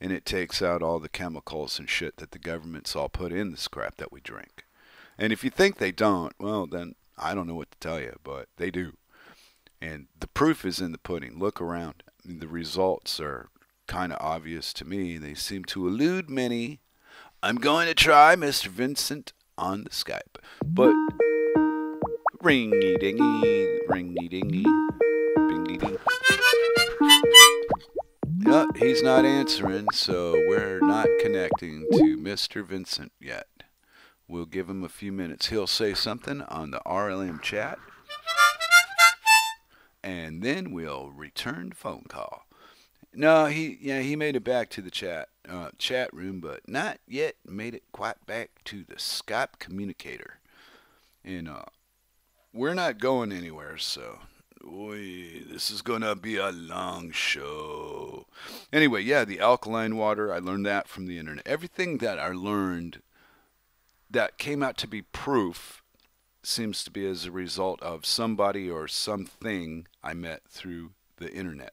S1: And it takes out all the chemicals and shit that the government's all put in this crap that we drink. And if you think they don't, well then I don't know what to tell you, but they do. And the proof is in the pudding. Look around. I mean, the results are kind of obvious to me. They seem to elude many. I'm going to try Mr. Vincent on the Skype. But ringy dingy, ringy dingy, bingy ding. Yeah, he's not answering, so we're not connecting to Mr. Vincent yet. We'll give him a few minutes. He'll say something on the RLM chat and then we'll return phone call. No, he yeah he made it back to the chat uh, chat room, but not yet made it quite back to the Skype communicator. And uh, we're not going anywhere, so Oy, this is gonna be a long show. Anyway, yeah, the alkaline water. I learned that from the internet. Everything that I learned that came out to be proof seems to be as a result of somebody or something I met through the internet.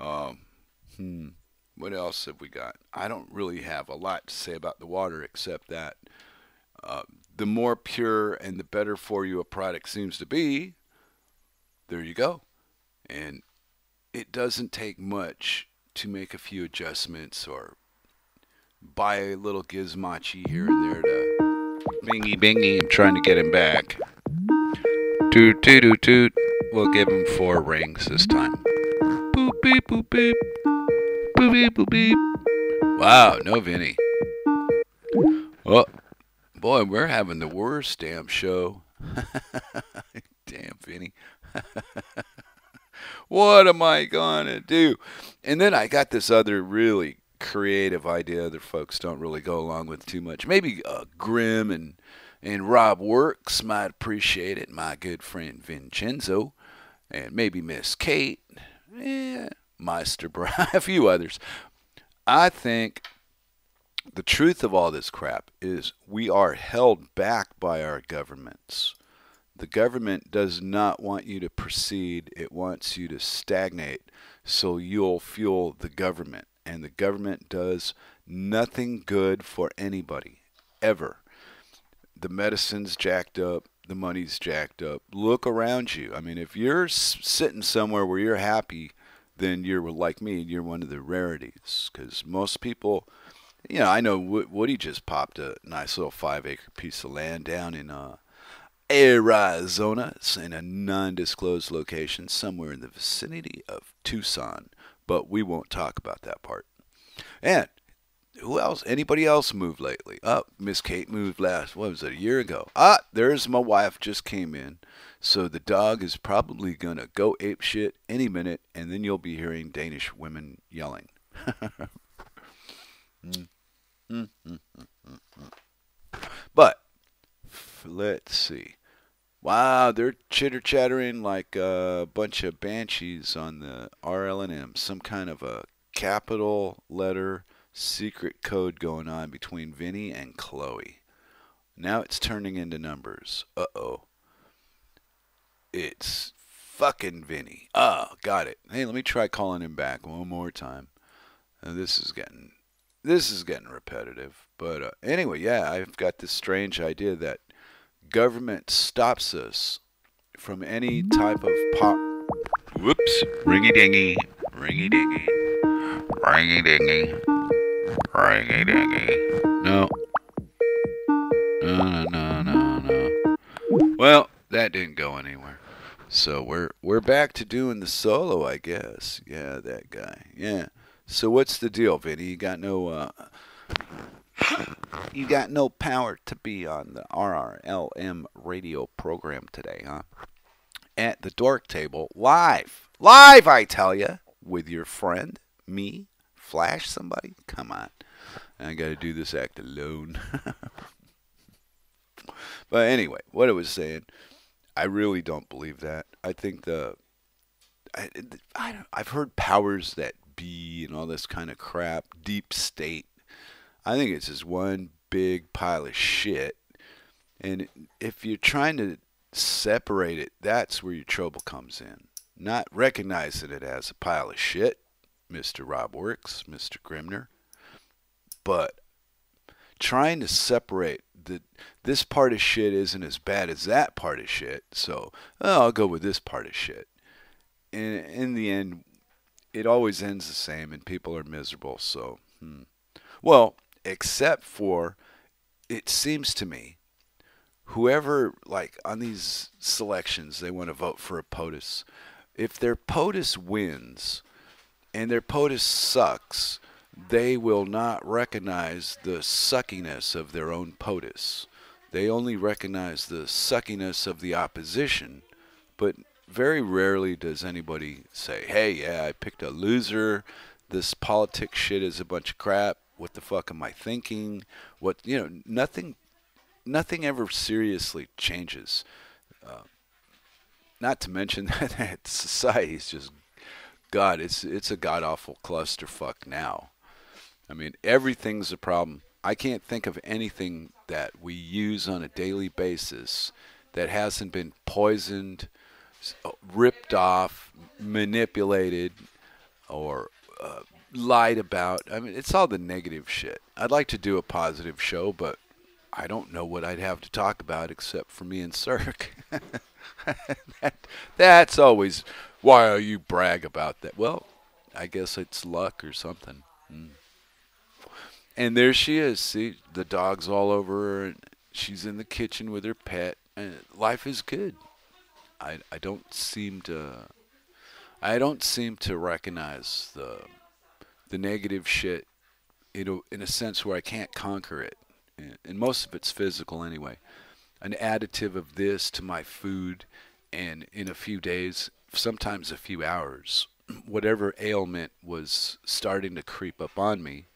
S1: Um, hmm, what else have we got? I don't really have a lot to say about the water except that uh, the more pure and the better for you a product seems to be, there you go. And it doesn't take much to make a few adjustments or buy a little gizmachi here and there to Bingy bingy, I'm trying to get him back. Toot toot toot toot. We'll give him four rings this time. Boop beep boop beep. Boop beep boop beep. Wow, no Vinny. Oh, boy, we're having the worst damn show. damn Vinny. what am I gonna do? And then I got this other really creative idea other folks don't really go along with too much. Maybe uh, Grim and and Rob Works might appreciate it. My good friend Vincenzo, and maybe Miss Kate, yeah, Meister Brian, a few others. I think the truth of all this crap is we are held back by our governments. The government does not want you to proceed, it wants you to stagnate so you'll fuel the government and the government does nothing good for anybody ever. The medicine's jacked up, the money's jacked up. Look around you. I mean, if you're sitting somewhere where you're happy, then you're like me, and you're one of the rarities because most people you know, I know Woody just popped a nice little five acre piece of land down in uh, Arizona. It's in a non disclosed location somewhere in the vicinity of Tucson, but we won't talk about that part. And who else? Anybody else moved lately? Oh, Miss Kate moved last, what was it, a year ago? Ah, there's my wife just came in. So the dog is probably going to go ape shit any minute, and then you'll be hearing Danish women yelling. mm. Mm, mm, but let's see. Wow, they're chitter chattering like a bunch of banshees on the RLM. Some kind of a capital letter secret code going on between Vinny and Chloe. Now it's turning into numbers. Uh oh. It's fucking Vinny. Ah, oh, got it. Hey, let me try calling him back one more time. Uh, this is getting this is getting repetitive. But uh, anyway, yeah, I've got this strange idea that government stops us from any type of pop. Whoops! Ringy dingy, ringy dingy, ringy dingy, ringy dingy. No. No, no, no, no. Well, that didn't go anywhere. So we're we're back to doing the solo, I guess. Yeah, that guy. Yeah. So what's the deal, Vinny? You got no uh, you got no power to be on the RRLM radio program today, huh? At the dork table, live, live, I tell you, with your friend, me, Flash, somebody. Come on, I got to do this act alone. but anyway, what I was saying, I really don't believe that. I think the I, I I've heard powers that be and all this kind of crap, deep state. I think it's just one big pile of shit. And if you're trying to separate it, that's where your trouble comes in. Not recognizing it as a pile of shit, Mr. Rob Works, Mr. Grimnir, but trying to separate that this part of shit isn't as bad as that part of shit, so oh, I'll go with this part of shit. In in the end, it always ends the same, and people are miserable. So, hmm. well, except for it seems to me, whoever like on these selections they want to vote for a POTUS, if their POTUS wins, and their POTUS sucks, they will not recognize the suckiness of their own POTUS. They only recognize the suckiness of the opposition, but very rarely does anybody say, "Hey, yeah, I picked a loser. This politics shit is a bunch of crap. What the fuck am I thinking? What you know? Nothing, nothing ever seriously changes. Uh, not to mention that society is just God. It's it's a god awful clusterfuck now. I mean, everything's a problem. I can't think of anything that we use on a daily basis that hasn't been poisoned ripped off, manipulated, or uh, lied about. I mean, it's all the negative shit. I'd like to do a positive show, but I don't know what I'd have to talk about except for me and Cirque. that, that's always why you brag about that. Well, I guess it's luck or something. Mm. And there she is. See, the dog's all over her, and she's in the kitchen with her pet, and life is good. I I don't seem to I don't seem to recognize the the negative shit in a, in a sense where I can't conquer it. And most of it's physical anyway. An additive of this to my food and in a few days, sometimes a few hours, whatever ailment was starting to creep up on me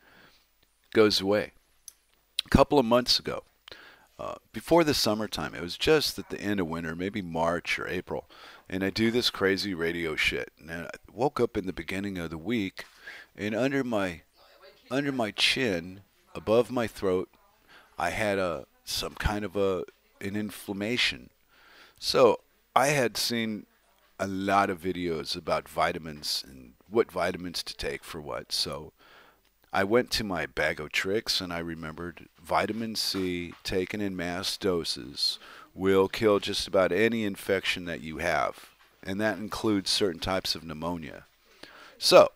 S1: goes away. A couple of months ago, uh, before the summertime. It was just at the end of winter, maybe March or April. And I do this crazy radio shit. And I woke up in the beginning of the week, and under my under my chin, above my throat, I had a some kind of a an inflammation. So I had seen a lot of videos about vitamins and what vitamins to take for what. So I went to my bag of tricks and I remembered vitamin C taken in mass doses will kill just about any infection that you have, and that includes certain types of pneumonia. So,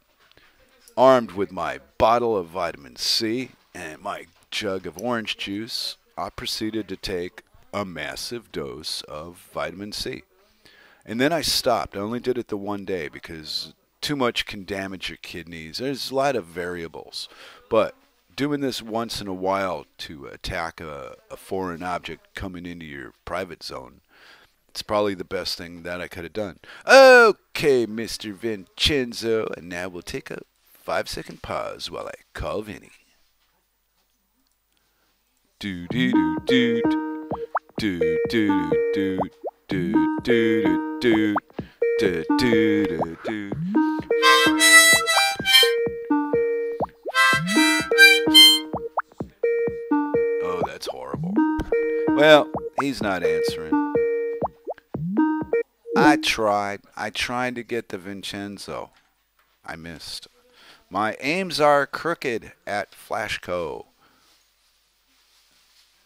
S1: armed with my bottle of vitamin C, and my jug of orange juice, I proceeded to take a massive dose of vitamin C. And then I stopped. I only did it the one day because too much can damage your kidneys. There's a lot of variables. But doing this once in a while to attack a, a foreign object coming into your private zone, it's probably the best thing that I could have done. Okay, Mr. Vincenzo, and now we'll take a five second pause while I call Vinny. Do do do do do do do do do do do do do do. Oh, that's horrible. Well, he's not answering. I tried. I tried to get the Vincenzo. I missed. My aims are crooked at Flashco.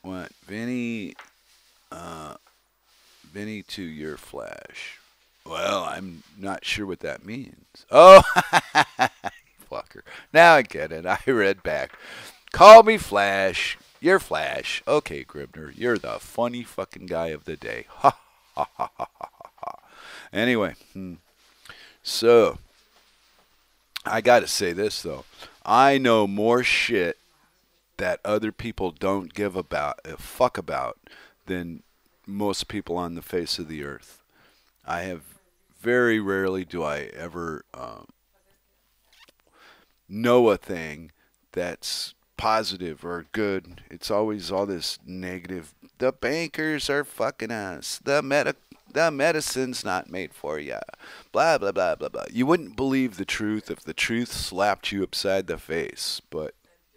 S1: What? Vinny, uh, Vinny to your Flash. Well, I'm not sure what that means. Oh, fucker. Now I get it. I read back. Call me Flash. You're Flash. Okay, Grimnir. You're the funny fucking guy of the day. Ha ha ha ha ha ha. Anyway, hmm. so I got to say this though. I know more shit that other people don't give about a fuck about than most people on the face of the earth. I have very rarely do I ever um, know a thing that's positive or good. It's always all this negative. The bankers are fucking us. The medi- the medicine's not made for you. Blah blah blah blah blah. You wouldn't believe the truth if the truth slapped you upside the face, but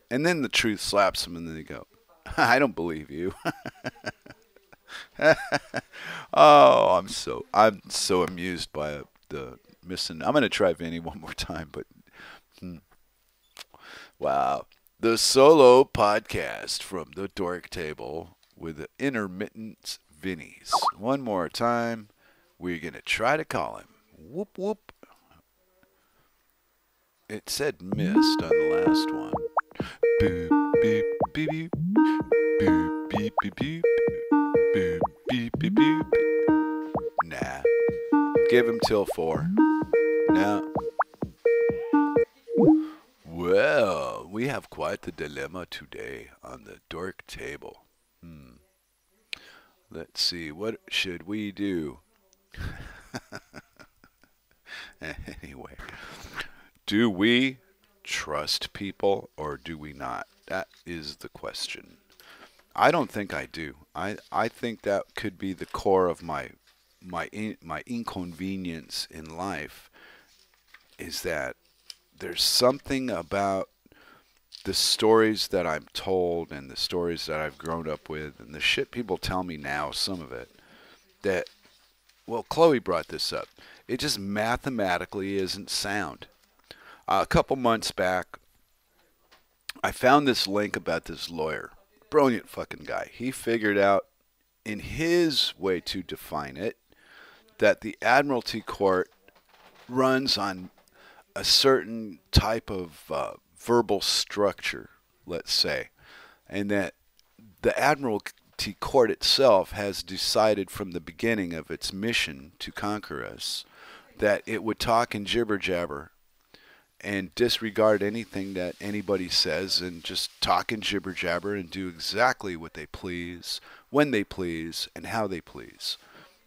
S1: and then the truth slaps them and then they go, I don't believe you. oh, I'm so I'm so amused by the missing. I'm gonna try Vinny one more time, but hmm. wow, the solo podcast from the Dork Table with intermittent Vinnies. One more time, we're gonna try to call him. Whoop whoop. It said missed on the last one. Boop beep beep beep. Boop beep beep beep. Boop beep beep beep. Nah. Give him till four. Now. Well, we have quite the dilemma today on the dork table. Hmm. Let's see, what should we do? anyway, do we trust people or do we not? That is the question. I don't think I do. I, I think that could be the core of my my in, my inconvenience in life is that there's something about the stories that I'm told and the stories that I've grown up with and the shit people tell me now, some of it, that, well, Chloe brought this up. It just mathematically isn't sound. Uh, a couple months back, I found this link about this lawyer. Brilliant fucking guy. He figured out, in his way to define it, that the Admiralty Court runs on a certain type of uh, verbal structure, let's say, and that the Admiralty Court itself has decided from the beginning of its mission to conquer us that it would talk in jibber jabber and disregard anything that anybody says and just talk in jibber jabber and do exactly what they please, when they please, and how they please.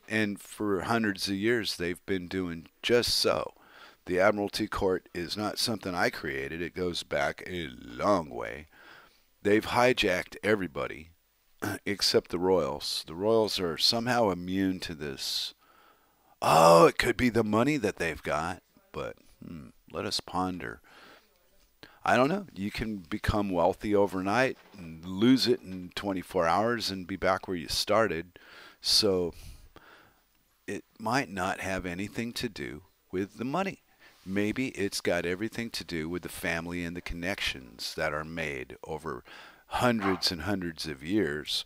S1: And for hundreds of years, they've been doing just so. The Admiralty Court is not something I created, it goes back a long way. They've hijacked everybody except the Royals. The Royals are somehow immune to this. Oh, it could be the money that they've got, but hmm, let us ponder. I don't know. You can become wealthy overnight and lose it in 24 hours and be back where you started. So it might not have anything to do with the money. Maybe it's got everything to do with the family and the connections that are made over hundreds and hundreds of years.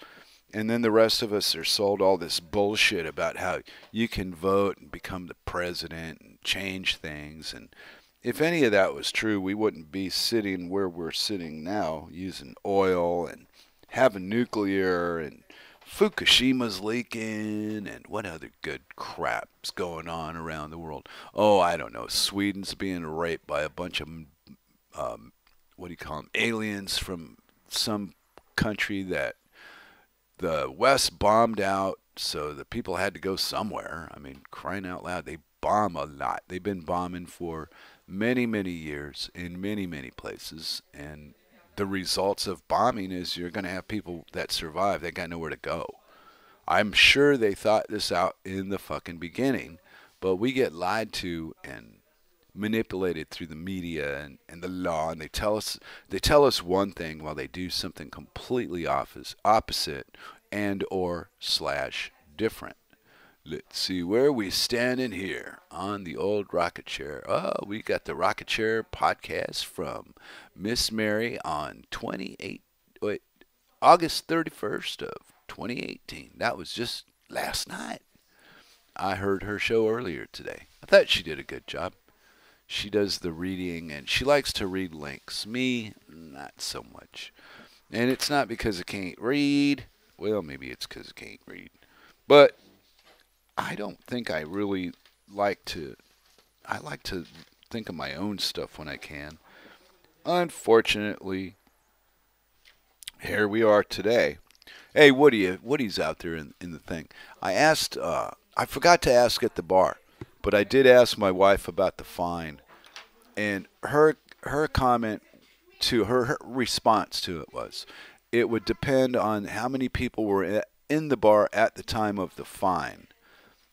S1: And then the rest of us are sold all this bullshit about how you can vote and become the president and change things and if any of that was true, we wouldn't be sitting where we're sitting now, using oil and having nuclear and Fukushima's leaking and what other good crap's going on around the world. Oh, I don't know. Sweden's being raped by a bunch of um, what do you call them? Aliens from some country that the West bombed out, so the people had to go somewhere. I mean, crying out loud, they bomb a lot. They've been bombing for many, many years in many, many places, and the results of bombing is you're going to have people that survive that got nowhere to go. I'm sure they thought this out in the fucking beginning, but we get lied to and manipulated through the media and, and the law and they tell us they tell us one thing while they do something completely office, opposite and or slash different. Let's see where we standing here on the old rocket chair. Oh, we got the rocket chair podcast from Miss Mary on 28 wait, August 31st of 2018. That was just last night. I heard her show earlier today. I thought she did a good job. She does the reading and she likes to read links. Me, not so much. And it's not because I can't read. Well, maybe it's because I can't read. But I don't think I really like to. I like to think of my own stuff when I can. Unfortunately, here we are today. Hey, Woody, Woody's out there in, in the thing. I asked, uh, I forgot to ask at the bar, but I did ask my wife about the fine, and her her comment to her, her response to it was, it would depend on how many people were in the bar at the time of the fine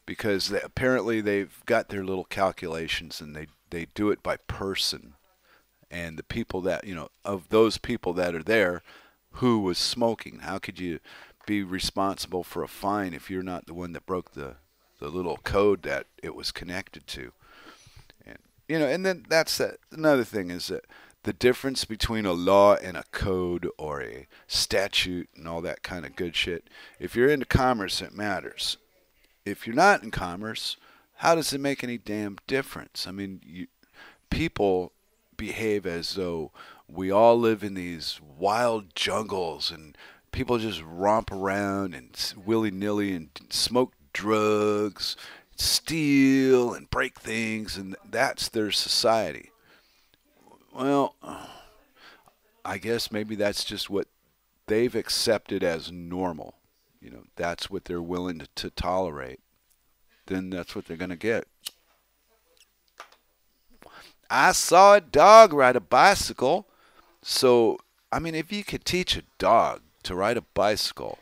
S1: because they, apparently they've got their little calculations and they they do it by person and the people that you know of those people that are there who was smoking? How could you be responsible for a fine if you're not the one that broke the the little code that it was connected to? And you know and then that's that another thing is that the difference between a law and a code or a statute and all that kind of good shit if you're into commerce it matters. If you're not in commerce, how does it make any damn difference? I mean, you, people behave as though we all live in these wild jungles and people just romp around and willy nilly and smoke drugs, steal and break things, and that's their society. Well, I guess maybe that's just what they've accepted as normal you know that's what they're willing to, to tolerate, then that's what they're going to get. I saw a dog ride a bicycle. So, I mean, if you could teach a dog to ride a bicycle,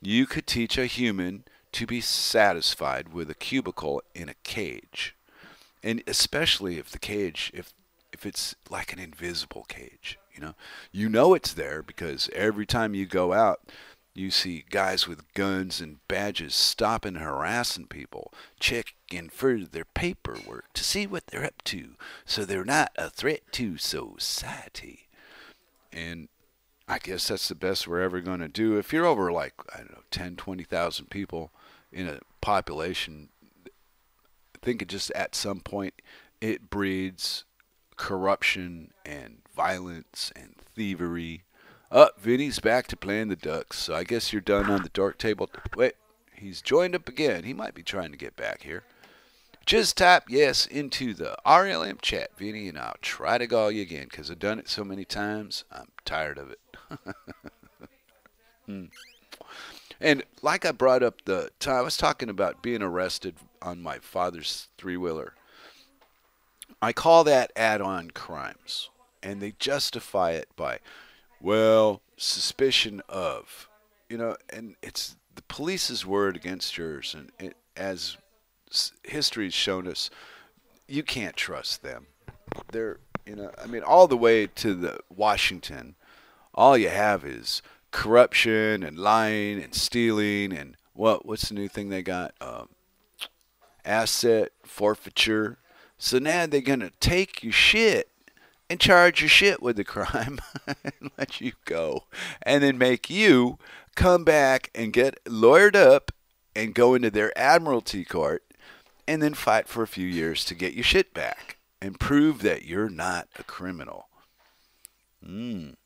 S1: you could teach a human to be satisfied with a cubicle in a cage. And especially if the cage, if if it's like an invisible cage, you know, you know it's there because every time you go out, you see guys with guns and badges stopping harassing people, checking for their paperwork to see what they're up to so they're not a threat to society. And I guess that's the best we're ever going to do. If you're over like, I don't know, 10, 20,000 people in a population, I think it just at some point it breeds corruption and violence and thievery up, oh, Vinny's back to playing the Ducks. So I guess you're done on the dork table. Wait, he's joined up again. He might be trying to get back here. Just type yes into the RLM chat, Vinny, and I'll try to call you again because I've done it so many times. I'm tired of it. hmm. And like I brought up the time, I was talking about being arrested on my father's three wheeler. I call that add on crimes. And they justify it by well, suspicion of, you know, and it's the police's word against yours, and it, as history's shown us, you can't trust them. They're, you know, I mean, all the way to the Washington, all you have is corruption and lying and stealing and what? What's the new thing they got? Um, asset forfeiture. So now they're gonna take your shit and charge your shit with the crime and let you go. And then make you come back and get lawyered up and go into their admiralty court and then fight for a few years to get your shit back. and prove that you're not a criminal. Mm.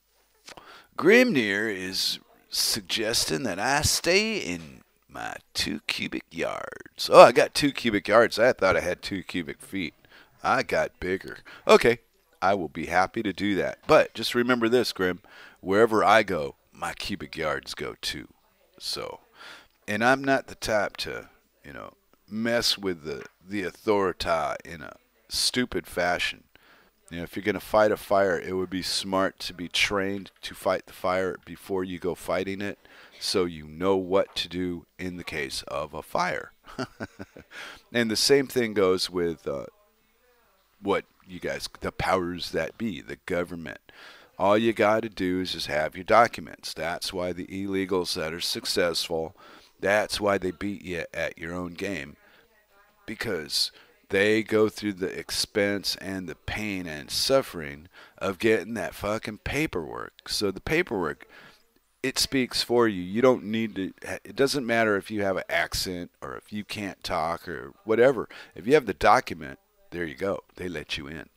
S1: Grimnir is suggesting that I stay in my two cubic yards. Oh, I got two cubic yards. I thought I had two cubic feet. I got bigger. Okay, I will be happy to do that. But just remember this, Grim. Wherever I go, my cubic yards go too. So, and I'm not the type to, you know, mess with the the authority in a stupid fashion. You know, if you're going to fight a fire, it would be smart to be trained to fight the fire before you go fighting it so you know what to do in the case of a fire. and the same thing goes with uh, what you guys, the powers that be, the government. All you got to do is just have your documents. That's why the illegals that are successful, that's why they beat you at your own game. Because they go through the expense and the pain and suffering of getting that fucking paperwork. So the paperwork, it speaks for you. You don't need to, it doesn't matter if you have an accent or if you can't talk or whatever. If you have the document, there you go. They let you in.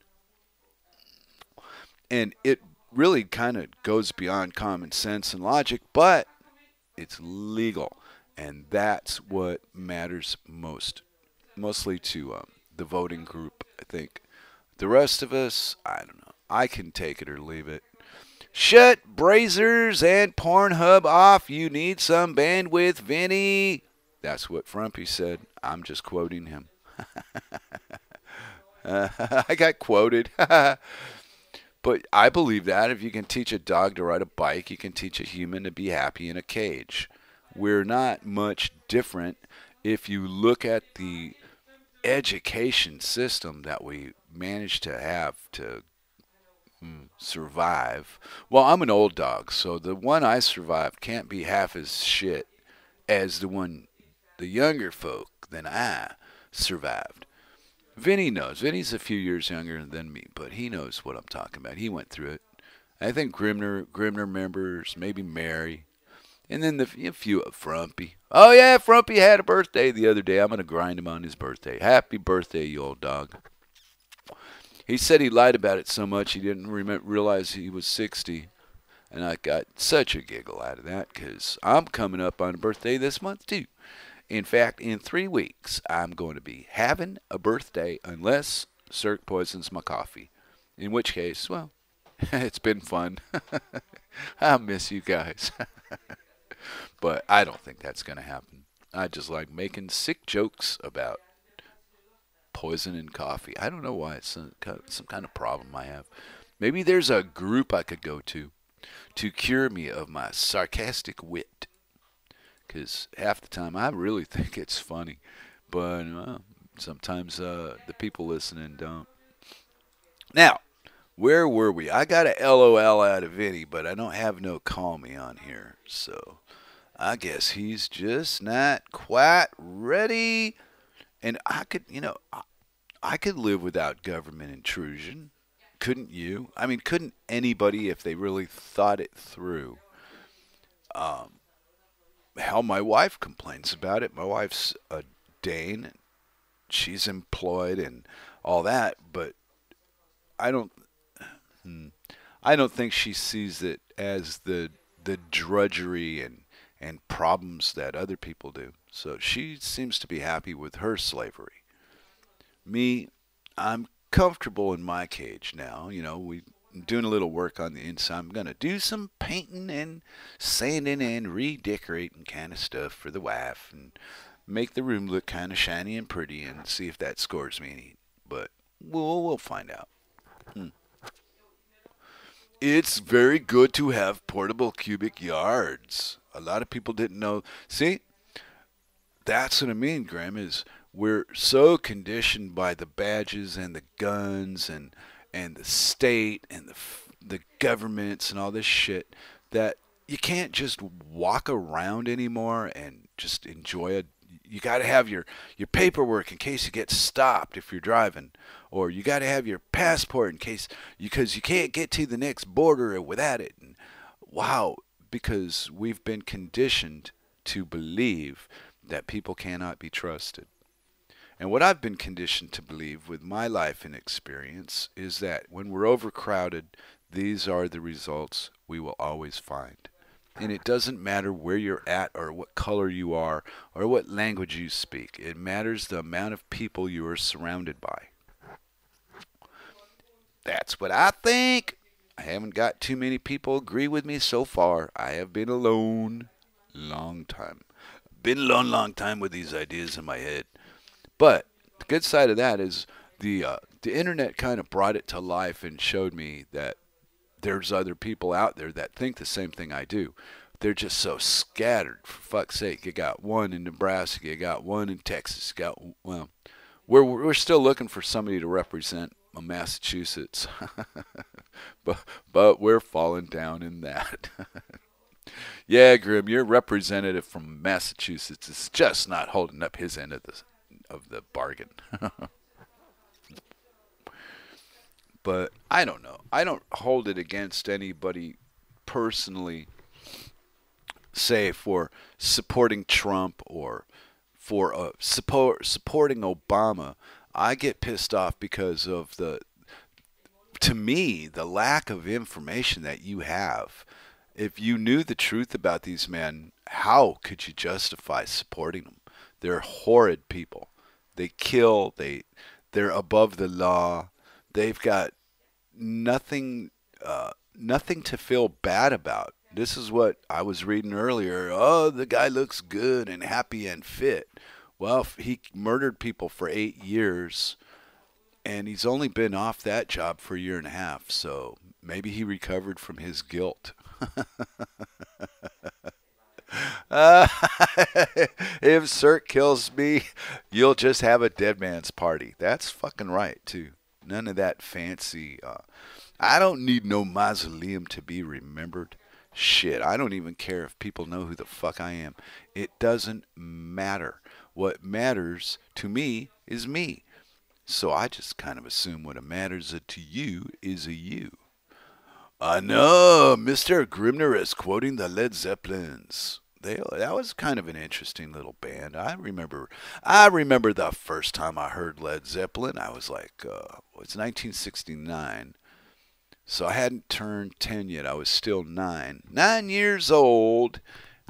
S1: And it really kind of goes beyond common sense and logic, but it's legal. And that's what matters most, mostly to um, the voting group, I think. The rest of us, I don't know. I can take it or leave it. Shut Brazzers and Pornhub off. You need some bandwidth, Vinny. That's what Frumpy said. I'm just quoting him. I got quoted. but I believe that if you can teach a dog to ride a bike, you can teach a human to be happy in a cage. We're not much different if you look at the education system that we managed to have to mm, survive. Well, I'm an old dog, so the one I survived can't be half as shit as the one the younger folk than I survived. Vinny knows. Vinny's a few years younger than me, but he knows what I'm talking about. He went through it. I think Grimnir, Grimnir members, maybe Mary, and then the a few Frumpy. Oh yeah, Frumpy had a birthday the other day. I'm gonna grind him on his birthday. Happy birthday, you old dog. He said he lied about it so much he didn't realize he was 60. And I got such a giggle out of that because I'm coming up on a birthday this month too. In fact, in three weeks, I'm going to be having a birthday unless Cirque poisons my coffee. In which case, well, it's been fun. I miss you guys. But I don't think that's going to happen. I just like making sick jokes about poison in coffee. I don't know why. It's some, some kind of problem I have. Maybe there's a group I could go to to cure me of my sarcastic wit. Because half the time I really think it's funny. But uh, sometimes uh, the people listening don't. Now, where were we? I got a LOL out of Vinny, but I don't have no call me on here. So I guess he's just not quite ready. And I could, you know, I, I could live without government intrusion. Couldn't you? I mean, couldn't anybody if they really thought it through? Um, hell, my wife complains about it. My wife's a Dane. She's employed and all that, but I don't. Hmm, I don't think she sees it as the the drudgery and and problems that other people do. So she seems to be happy with her slavery. Me, I'm comfortable in my cage now. You know, we doing a little work on the inside. I'm gonna do some painting and sanding and redecorating kind of stuff for the wife and make the room look kind of shiny and pretty and see if that scores me any. But we'll we'll find out. Hmm. It's very good to have portable cubic yards. A lot of people didn't know. See, that's what I mean, Graham, is we're so conditioned by the badges and the guns and and the state and the the governments and all this shit that you can't just walk around anymore and just enjoy it. You got to have your your paperwork in case you get stopped if you're driving, or you got to have your passport in case because you can't get to the next border without it. And wow, because we've been conditioned to believe that people cannot be trusted. And what I've been conditioned to believe with my life and experience is that when we're overcrowded, these are the results we will always find. And it doesn't matter where you're at or what color you are or what language you speak. It matters the amount of people you are surrounded by. That's what I think. I haven't got too many people agree with me so far. I have been alone long time. Been a long, long time with these ideas in my head. But the good side of that is the uh, the internet kind of brought it to life and showed me that there's other people out there that think the same thing I do. They're just so scattered. For fuck's sake, you got one in Nebraska, you got one in Texas, you got well, we're we're still looking for somebody to represent Massachusetts, but but we're falling down in that. yeah, Grim, your representative from Massachusetts is just not holding up his end of the of the bargain. but I don't know. I don't hold it against anybody personally, say for supporting Trump or for uh, support supporting Obama. I get pissed off because of the, to me, the lack of information that you have. If you knew the truth about these men, how could you justify supporting them? They're horrid people. They kill. They they're above the law. They've got nothing uh, nothing to feel bad about. This is what I was reading earlier. Oh, the guy looks good and happy and fit. Well, he murdered people for eight years, and he's only been off that job for a year and a half. So maybe he recovered from his guilt. if Cirque kills me, you'll just have a dead man's party. That's fucking right, too. None of that fancy. Uh, I don't need no mausoleum to be remembered. Shit, I don't even care if people know who the fuck I am. It doesn't matter. What matters to me is me. So I just kind of assume what matters to you is a you. I know, Mr. Grimnir is quoting the Led Zeppelins. They, that was kind of an interesting little band. I remember, I remember the first time I heard Led Zeppelin. I was like, uh, it's 1969, so I hadn't turned 10 yet. I was still nine, nine years old.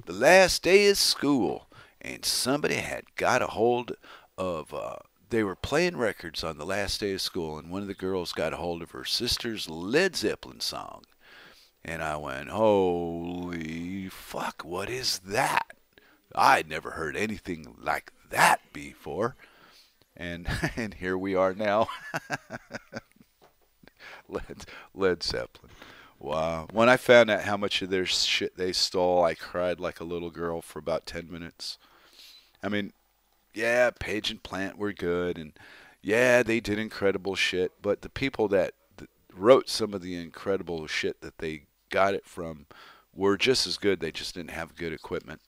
S1: The last day of school, and somebody had got a hold of uh, they were playing records on the last day of school and one of the girls got a hold of her sister's led zeppelin song. And i went holy fuck what is that? I'd never heard anything like that before. And and here we are now. Led, led zeppelin. Wow. When I found out how much of their shit they stole, I cried like a little girl for about 10 minutes. I mean, yeah, Page and Plant were good, and yeah, they did incredible shit. But the people that, wrote some of the incredible shit that they got it from were just as good. They just didn't have good equipment.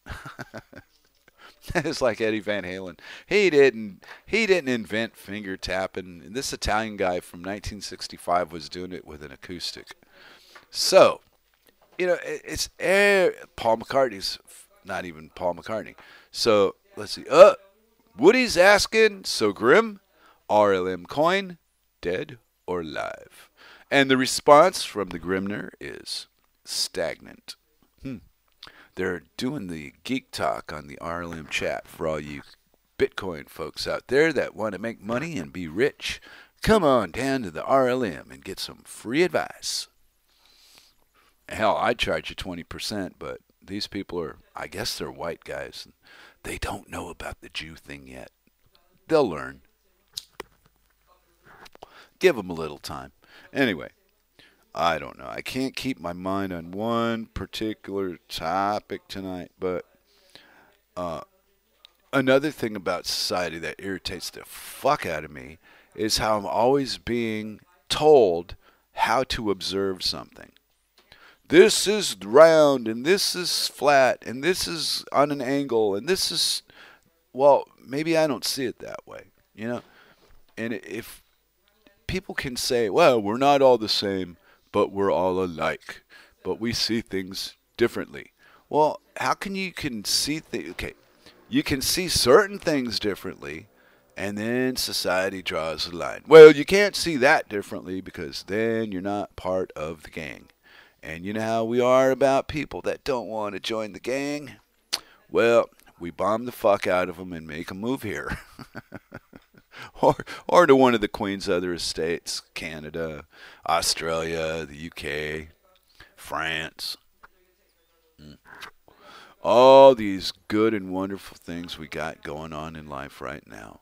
S1: it's like Eddie Van Halen. He didn't he didn't invent finger tapping. This Italian guy from 1965 was doing it with an acoustic. So, you know, it's eh, Paul McCartney's not even Paul McCartney. So let's see. Uh, Woody's asking, so grim, RLM coin, dead or live? And the response from the Grimnir is stagnant. Hmm. They're doing the geek talk on the RLM chat for all you Bitcoin folks out there that want to make money and be rich. Come on down to the RLM and get some free advice. Hell, I'd charge you 20%, but these people are, I guess they're white guys. They don't know about the Jew thing yet. They'll learn. Give them a little time. Anyway, I don't know. I can't keep my mind on one particular topic tonight, but uh, another thing about society that irritates the fuck out of me is how I'm always being told how to observe something this is round and this is flat and this is on an angle and this is well maybe i don't see it that way you know and if people can say well we're not all the same but we're all alike but we see things differently well how can you can see things okay you can see certain things differently and then society draws the line. Well, you can't see that differently because then you're not part of the gang. And you know how we are about people that don't want to join the gang? Well, we bomb the fuck out of them and make them move here. or, or to one of the Queen's other estates Canada, Australia, the UK, France. Mm. All these good and wonderful things we got going on in life right now.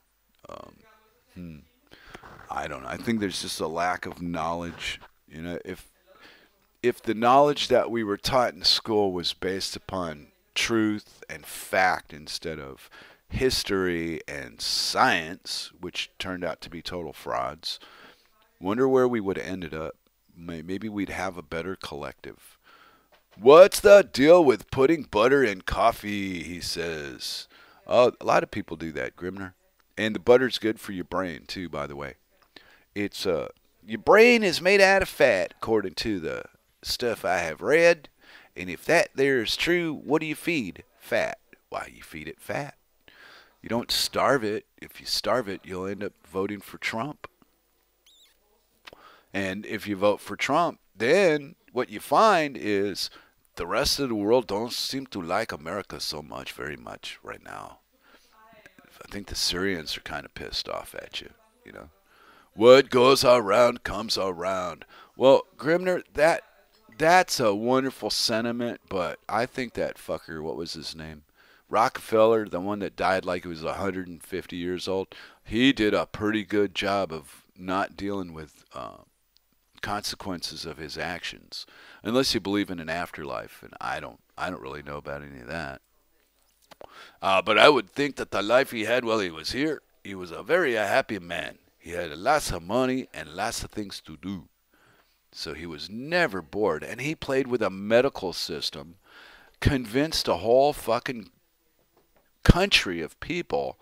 S1: Um, hmm. I don't know. I think there's just a lack of knowledge. You know, if if the knowledge that we were taught in school was based upon truth and fact instead of history and science, which turned out to be total frauds, wonder where we would have ended up. Maybe we'd have a better collective. What's the deal with putting butter in coffee? He says. Oh, a lot of people do that, Grimnir. And the butter's good for your brain too, by the way. It's uh your brain is made out of fat, according to the stuff I have read. And if that there is true, what do you feed? Fat. Why you feed it fat? You don't starve it. If you starve it, you'll end up voting for Trump. And if you vote for Trump, then what you find is the rest of the world don't seem to like America so much, very much right now. I think the Syrians are kind of pissed off at you, you know. What goes around comes around. Well, Grimnir, that that's a wonderful sentiment, but I think that fucker, what was his name? Rockefeller, the one that died like he was 150 years old, he did a pretty good job of not dealing with uh, consequences of his actions, unless you believe in an afterlife, and I don't. I don't really know about any of that. Uh, but I would think that the life he had while he was here, he was a very happy man. He had lots of money and lots of things to do. So he was never bored. And he played with a medical system, convinced a whole fucking country of people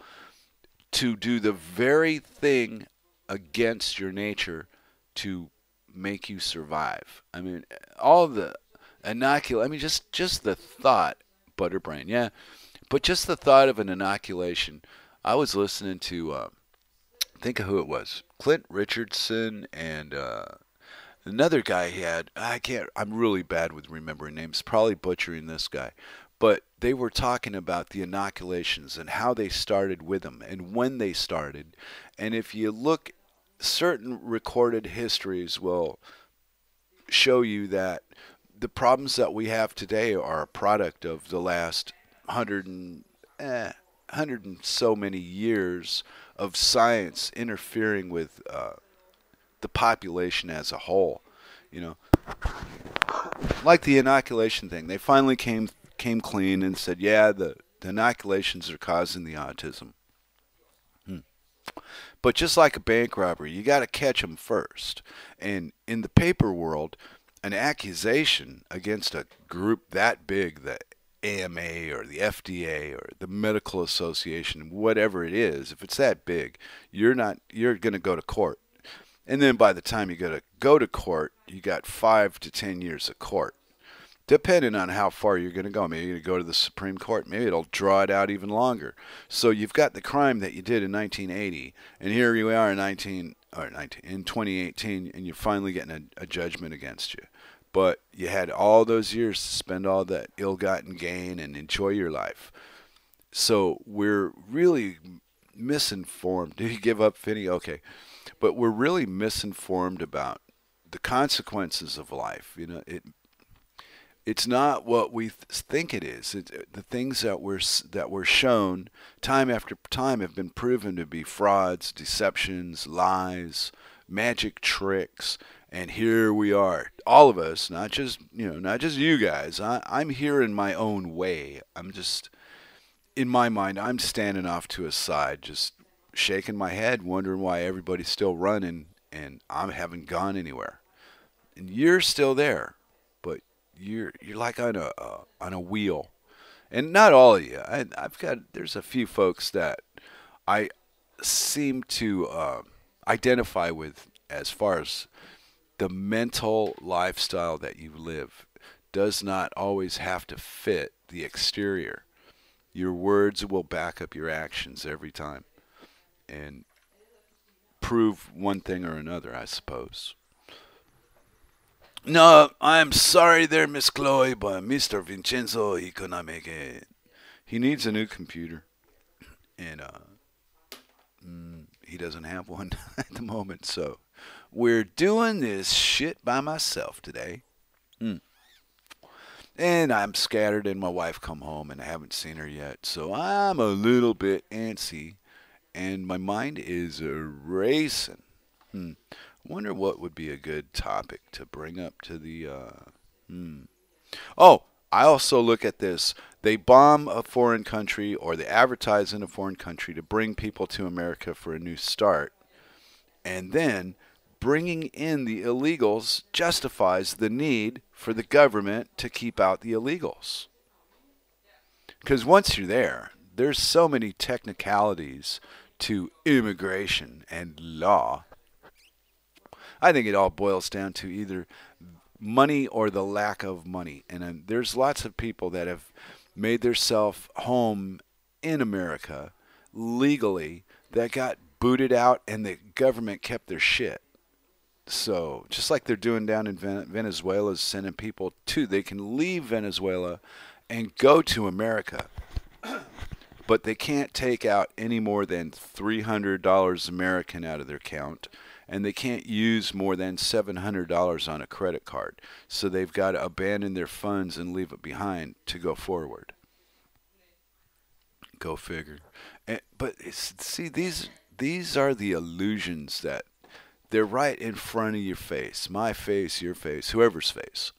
S1: to do the very thing against your nature to make you survive. I mean, all the inoculate. I mean, just just the thought, butterbrain. Yeah, but just the thought of an inoculation. I was listening to, uh, think of who it was, Clint Richardson and uh, another guy he had. I can't. I'm really bad with remembering names. Probably butchering this guy, but they were talking about the inoculations and how they started with them and when they started. And if you look, certain recorded histories will show you that the problems that we have today are a product of the last hundred and eh, hundred and so many years of science interfering with uh, the population as a whole. You know, like the inoculation thing, they finally came came clean and said, yeah, the, the inoculations are causing the autism. Hmm. But just like a bank robbery, you got to catch them first. And in the paper world, an accusation against a group that big, the AMA or the FDA or the medical association, whatever it is, if it's that big, you're not you're going to go to court. And then by the time you go to go to court, you got 5 to 10 years of court depending on how far you're going to go. Maybe you're going to go to the Supreme Court. Maybe it'll draw it out even longer. So you've got the crime that you did in 1980, and here you are in 19 or 19 in 2018, and you're finally getting a, a judgment against you. But you had all those years to spend all that ill-gotten gain and enjoy your life. So we're really misinformed. Did you give up, Finney? Okay, but we're really misinformed about the consequences of life. You know, it it's not what we th- think it is. It, uh, the things that we're that were shown time after time have been proven to be frauds, deceptions, lies, magic tricks, and here we are, all of us, not just you know, not just you guys. I, I'm here in my own way. I'm just in my mind. I'm standing off to a side, just shaking my head, wondering why everybody's still running, and I haven't gone anywhere. And you're still there but you're you're like on a uh, on a wheel, and not all of you. I, have got there's a few folks that I seem to uh, identify with as far as the mental lifestyle that you live does not always have to fit the exterior. Your words will back up your actions every time. And prove one thing or another, I suppose. No, I'm sorry there, Miss Chloe, but Mr. Vincenzo, he could not make it. He needs a new computer. And uh, mm, he doesn't have one at the moment, so we're doing this shit by myself today. Mm. And I'm scattered, and my wife come home, and I haven't seen her yet, so I'm a little bit antsy, and my mind is racing. Hmm. Wonder what would be a good topic to bring up to the. Uh, hmm. Oh, I also look at this. They bomb a foreign country or they advertise in a foreign country to bring people to America for a new start. And then bringing in the illegals justifies the need for the government to keep out the illegals. Because once you're there, there's so many technicalities to immigration and law I think it all boils down to either money or the lack of money. And um, there's lots of people that have made themselves home in America legally that got booted out and the government kept their shit. So just like they're doing down in Venezuela, sending people to, they can leave Venezuela and go to America. But they can't take out any more than $300 American out of their account and they can't use more than $700 on a credit card. So they've got to abandon their funds and leave it behind to go forward. Go figure. And, but see, these these are the illusions that they're right in front of your face, my face, your face, whoever's face.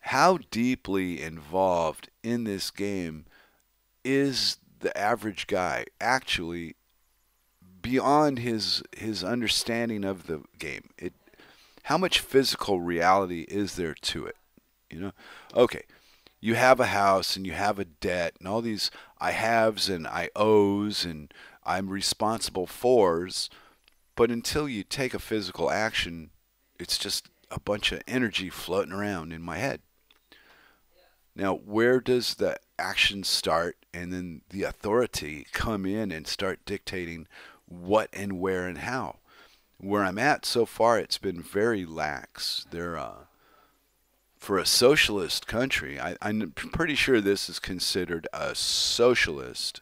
S1: How deeply involved in this game is the average guy actually beyond his his understanding of the game. It how much physical reality is there to it? You know? Okay. You have a house and you have a debt and all these I haves and I owes and I'm responsible fors, but until you take a physical action, it's just a bunch of energy floating around in my head. Now, where does the action start and then the authority come in and start dictating what and where and how. Where I'm at so far, it's been very lax. There, uh, for a socialist country, I, I'm pretty sure this is considered a socialist.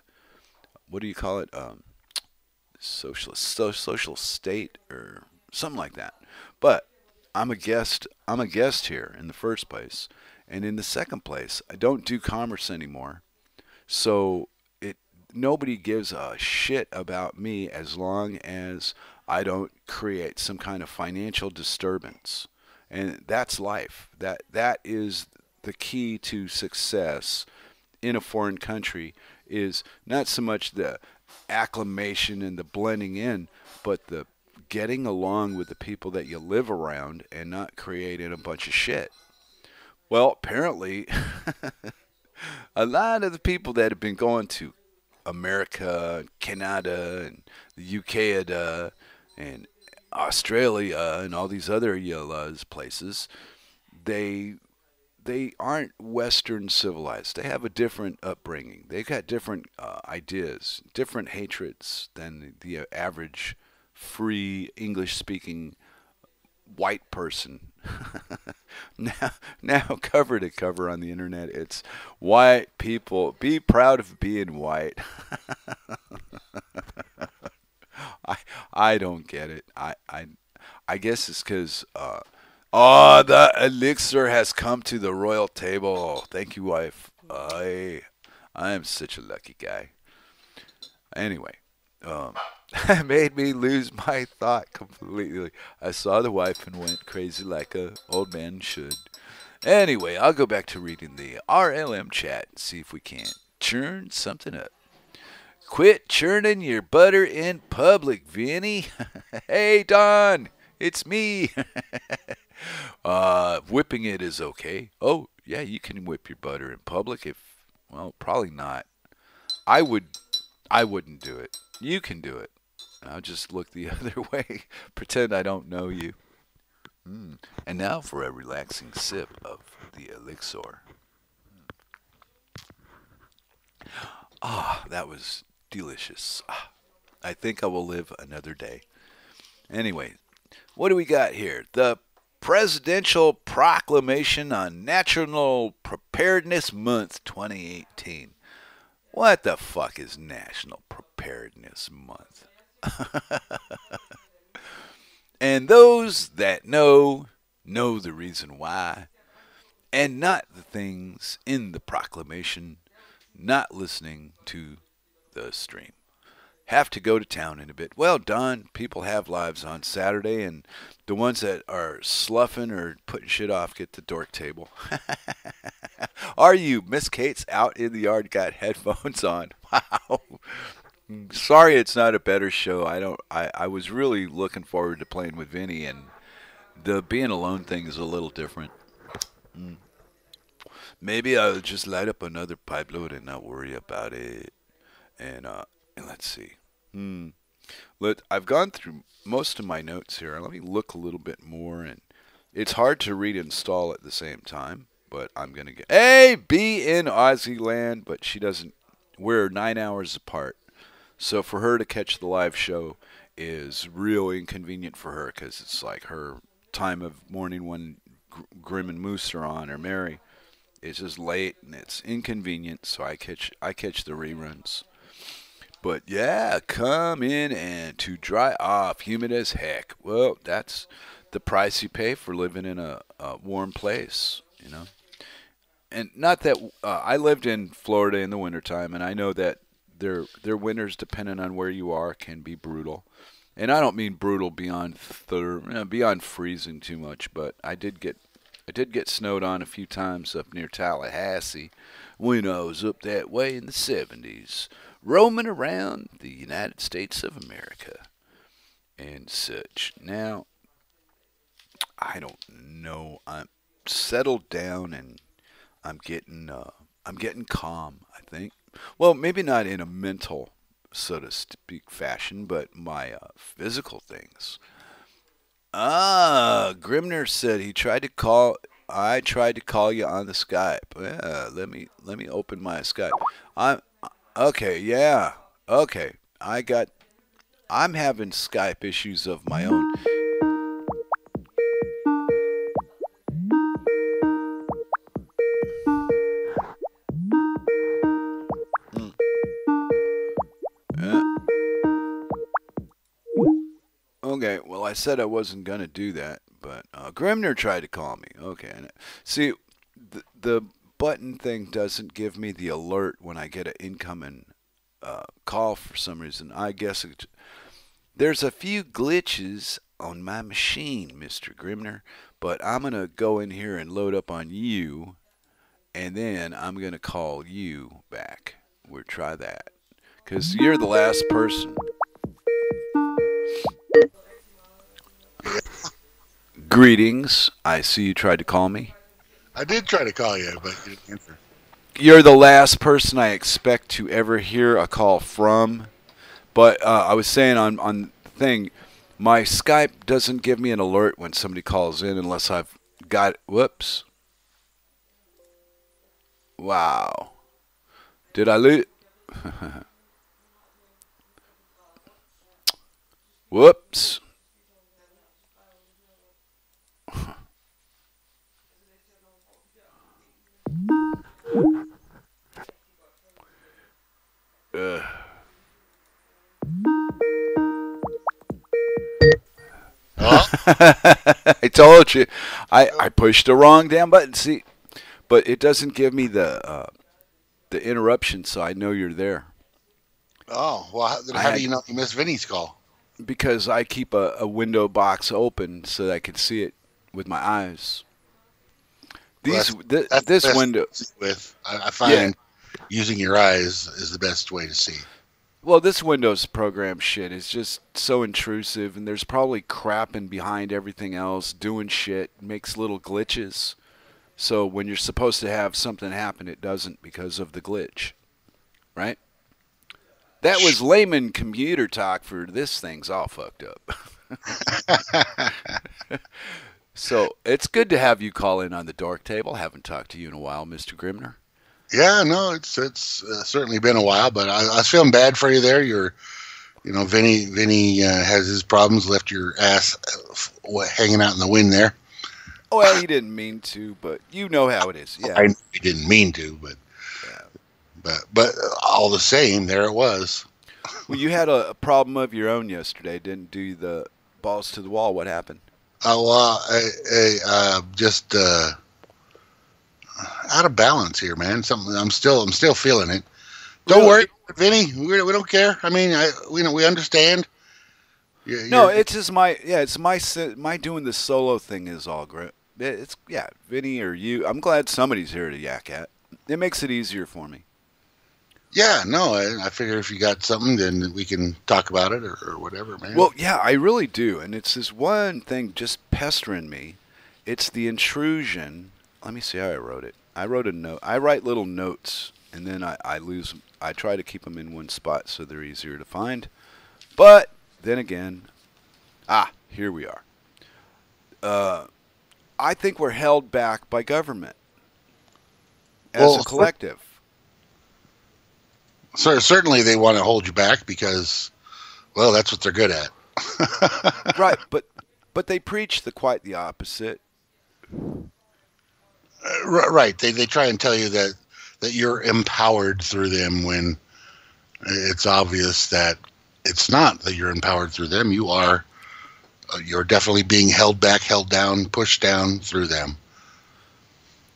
S1: What do you call it? Um, socialist, so, social state, or something like that. But I'm a guest. I'm a guest here in the first place, and in the second place, I don't do commerce anymore. So it nobody gives a shit about me as long as I don't create some kind of financial disturbance. And that's life. That that is the key to success in a foreign country is not so much the acclimation and the blending in, but the getting along with the people that you live around and not creating a bunch of shit. Well, apparently, a lot of the people that have been going to America, Canada, and the UK, and Australia, and all these other places, they they aren't Western civilized. They have a different upbringing. They've got different uh, ideas, different hatreds than the, the average free English speaking white person. now, now cover to cover on the internet, it's white people. Be proud of being white. I I don't get it. I I I guess it's because. Uh, Oh, the elixir has come to the royal table. Thank you, wife. I, I am such a lucky guy. Anyway, um, made me lose my thought completely. I saw the wife and went crazy like a old man should. Anyway, I'll go back to reading the RLM chat and see if we can't churn something up. Quit churning your butter in public, Vinny. hey, Don, it's me. uh, whipping it is okay. Oh, yeah, you can whip your butter in public. If well, probably not. I would. I wouldn't do it. You can do it. I'll just look the other way, pretend I don't know you. Mm. And now for a relaxing sip of the elixir. Ah, that was delicious. Ah, I think I will live another day. Anyway, what do we got here? The Presidential Proclamation on National Preparedness Month 2018. What the fuck is National Preparedness Month? and those that know, know the reason why, and not the things in the proclamation, not listening to the stream. Have to go to town in a bit. Well done. People have lives on Saturday, and the ones that are sloughing or putting shit off get the dork table. are you? Miss Kate's out in the yard, got headphones on. Wow. Sorry, it's not a better show. I don't. I, I was really looking forward to playing with Vinny, and the being alone thing is a little different. Mm. Maybe I'll just light up another pipe load and not worry about it. And uh, and let's see. Let I've gone through most of my notes here. Let me look a little bit more, and it's hard to read and install at the same time. But I'm gonna get A B in Aussie land, but she doesn't. We're nine hours apart. So for her to catch the live show is real inconvenient for her because it's like her time of morning when Grim and Moose are on or Mary. It's just late and it's inconvenient, so I catch I catch the reruns. But yeah, come in and to dry off, humid as heck. Well, that's the price you pay for living in a, a warm place, you know. And not that uh, I lived in Florida in the wintertime, and I know that their their winters, depending on where you are, can be brutal. And I don't mean brutal beyond thir- beyond freezing too much, but I did get I did get snowed on a few times up near Tallahassee when I was up that way in the 70s, roaming around the United States of America and such. Now, I don't know. I'm settled down and I'm getting uh, I'm getting calm. I think. Well, maybe not in a mental, so to speak, fashion, but my uh, physical things. Ah, Grimnir said he tried to call. I tried to call you on the Skype. Yeah, let me let me open my Skype. I'm okay. Yeah, okay. I got. I'm having Skype issues of my own. Okay, well, I said I wasn't going to do that, but uh, Grimnir tried to call me. Okay. See, the, the button thing doesn't give me the alert when I get an incoming uh, call for some reason. I guess it, there's a few glitches on my machine, Mr. Grimnir, but I'm going to go in here and load up on you, and then I'm going to call you back. We'll try that. Because you're the last person. Greetings. I see you tried to call me.
S3: I did try to call you, but you didn't answer.
S1: You're the last person I expect to ever hear a call from. But uh, I was saying on on thing, my Skype doesn't give me an alert when somebody calls in unless I've got. Whoops. Wow. Did I lose? Whoops. Uh. I told you, I, I pushed the wrong damn button. See, but it doesn't give me the uh, the interruption, so I know you're there.
S3: Oh well, then how do you know you missed Vinny's call?
S1: Because I keep a, a window box open so that I can see it with my eyes. These well, that's, th- that's this window
S3: with I, I find. Using your eyes is the best way to see.
S1: Well, this Windows program shit is just so intrusive, and there's probably crapping behind everything else, doing shit, makes little glitches. So when you're supposed to have something happen, it doesn't because of the glitch, right? That was layman computer talk for this thing's all fucked up. so it's good to have you call in on the dork table. Haven't talked to you in a while, Mr. Grimnir.
S3: Yeah, no, it's it's uh, certainly been a while, but I, I was feeling bad for you there. You're, you know, Vinny Vinny uh, has his problems. Left your ass uh, hanging out in the wind there.
S1: Well, he didn't mean to, but you know how it is. Yeah.
S3: I he didn't mean to, but
S1: Yeah.
S3: but but all the same, there it was.
S1: Well, you had a, a problem of your own yesterday. Didn't do the balls to the wall. What happened?
S3: Oh, uh, I, I, uh, just uh, out of balance here, man. Something I'm still I'm still feeling it. Don't
S1: Really?
S3: worry, Vinny. We, we don't care. I mean, I we know we understand. You-
S1: No,
S3: you're-
S1: it's just my yeah. It's my my doing the solo thing is all great. It's yeah, Vinny or you. I'm glad somebody's here to yak at. It makes it easier for me.
S3: yeah. No, I, I figure if you got something, then we can talk about it or, or whatever, man.
S1: Well, yeah, I really do, and it's this one thing just pestering me. It's the intrusion. Let me see how I wrote it. I wrote a note. I write little notes, and then I, I lose. I try to keep them in one spot so they're easier to find. But then again, ah, here we are. Uh, I think we're held back by government as
S3: Well,
S1: a collective.
S3: Cer- certainly they want to hold you back because, well, that's what they're good at.
S1: right, but but they preach the quite the opposite.
S3: Uh, right. They they try and tell you that that you're empowered through them when it's obvious that it's not that you're empowered through them. You are uh, you're definitely being held back, held down, pushed down through them.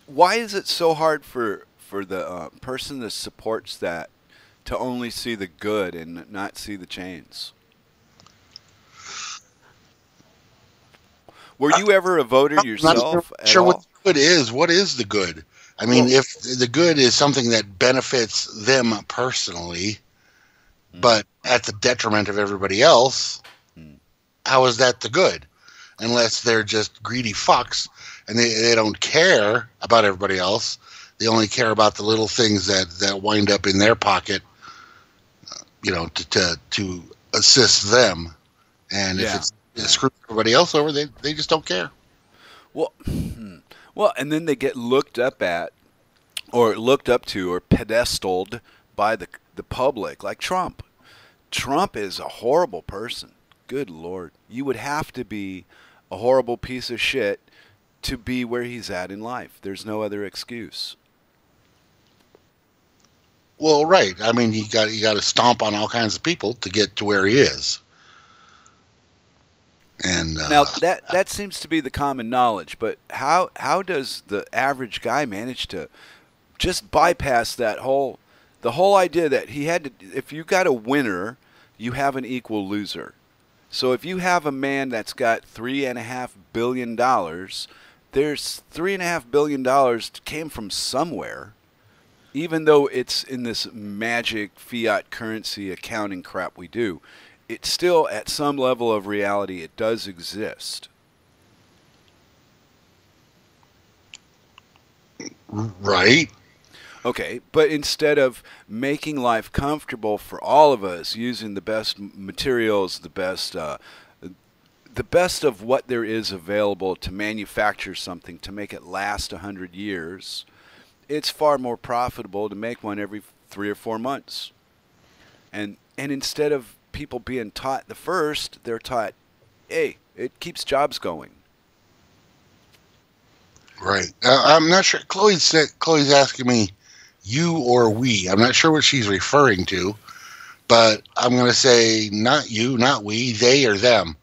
S1: why is it so hard for for the uh, person that supports that to only see the good and not see the chains? Were you ever a voter yourself?
S3: sure,
S1: at
S3: sure what good is. What is the good? I mean,
S1: Well-
S3: if the good is something that benefits them personally,
S1: Hmm.
S3: but at the detriment of everybody else,
S1: Hmm.
S3: how is that the good? Unless they're just greedy fucks and they, they don't care about everybody else. They only care about the little things that, that wind up in their pocket, you know, to, to, to assist them. And
S1: Yeah.
S3: if it's it screws everybody else over, they, they just don't care.
S1: Well. Well, and then they get looked up at, or looked up to, or pedestaled by the the public, like Trump. Trump is a horrible person. Good lord, you would have to be a horrible piece of shit to be where he's at in life. There's no other excuse.
S3: Well, right. I mean, you got you got to stomp on all kinds of people to get to where he is. And uh,
S1: Now that that seems to be the common knowledge, but how how does the average guy manage to just bypass that whole the whole idea that he had to if you got a winner, you have an equal loser. So if you have a man that's got three and a half billion dollars, there's three and a half billion dollars came from somewhere, even though it's in this magic fiat currency accounting crap we do it still at some level of reality it does exist
S3: right.
S1: okay but instead of making life comfortable for all of us using the best materials the best uh, the best of what there is available to manufacture something to make it last a hundred years it's far more profitable to make one every three or four months and and instead of people being taught the first they're taught hey it keeps jobs going
S3: Right. Uh, I'm not sure. Chloe said Chloe's asking me, you or we. I'm not sure what she's referring to, but I'm going to say not you, not we, they or them.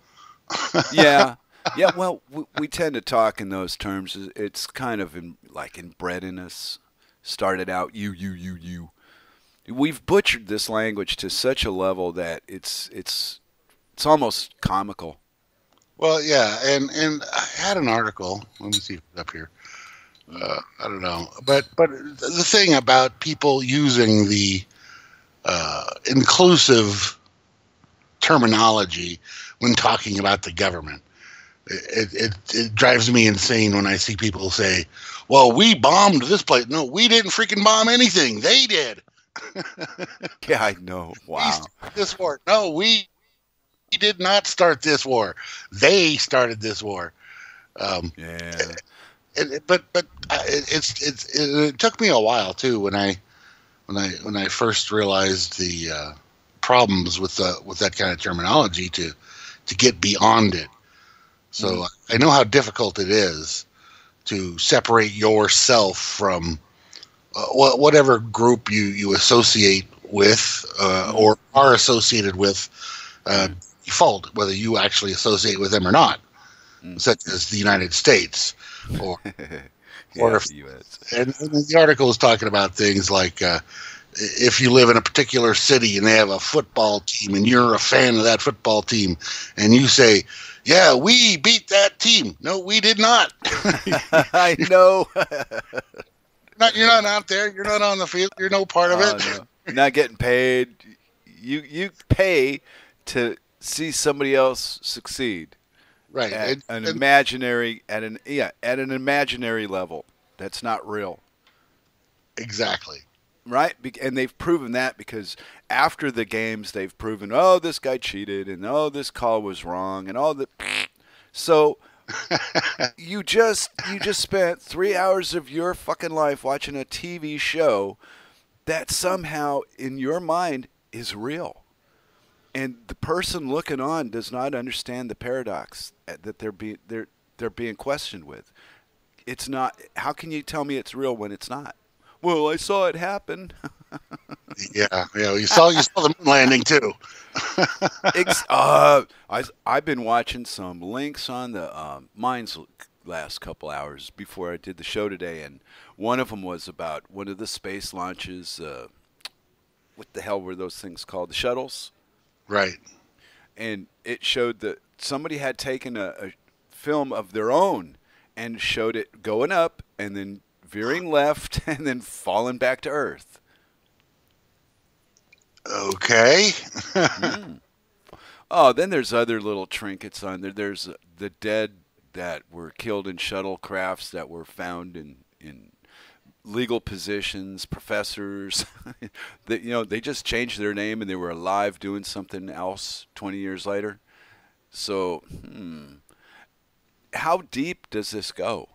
S1: yeah yeah well we, we tend to talk in those terms it's kind of in, like inbred in us started out you you you you we've butchered this language to such a level that it's it's it's almost comical
S3: Well, yeah, and and I had an article. Let me see if it's up here. Uh, I don't know, but but the thing about people using the uh, inclusive terminology when talking about the government, it, it it drives me insane when I see people say, "Well, we bombed this place." No, we didn't freaking bomb anything. They did.
S1: yeah i know wow
S3: this war. No, we we did not start this war. They started this war. Um,
S1: yeah
S3: it, but but uh, it, it's it's it, it took me a while too when I when I when I first realized the uh, problems with the with that kind of terminology to to get beyond it. So
S1: Mm.
S3: I know how difficult it is to separate yourself from uh, whatever group you you associate with uh, or are associated with uh, default, whether you actually associate with them or not,
S1: Mm.
S3: such as the United States or
S1: yeah,
S3: Or if-
S1: the U.S.
S3: and, and the article is talking about things like uh, if you live in a particular city and they have a football team and you're a fan of that football team and you say, "Yeah, we beat that team." No, we did not.
S1: I know.
S3: not you're not out there. You're not on the field. You're no part of
S1: Oh,
S3: it.
S1: no. Not getting paid. You you pay to see somebody else succeed
S3: Right.
S1: at
S3: And-
S1: an
S3: and-
S1: imaginary at an yeah at an imaginary level. That's not real.
S3: exactly.
S1: right? And they've proven that because after the games, they've proven, oh, this guy cheated, and oh, this call was wrong, and all the. So you just you just spent three hours of your fucking life watching a TV show that somehow in your mind is real, and the person looking on does not understand the paradox that they're being they're they're being questioned with. It's not. How can you tell me it's real when it's not? Well, I saw it happen.
S3: Yeah. Yeah. You saw you saw the moon landing too.
S1: Uh, I, I've been watching some links on the um, Minds l- last couple hours before I did the show today, and one of them was about one of the space launches. Uh, what the hell were those things called? The shuttles.
S3: Right.
S1: And it showed that somebody had taken a, a film of their own and showed it going up and then veering left and then falling back to Earth.
S3: Okay.
S1: Oh, then there's other little trinkets on there. There's uh, the dead that were killed in shuttlecrafts that were found in in legal positions, professors. that you know they just changed their name and they were alive doing something else 20 years later. So, hmm, how deep does this go?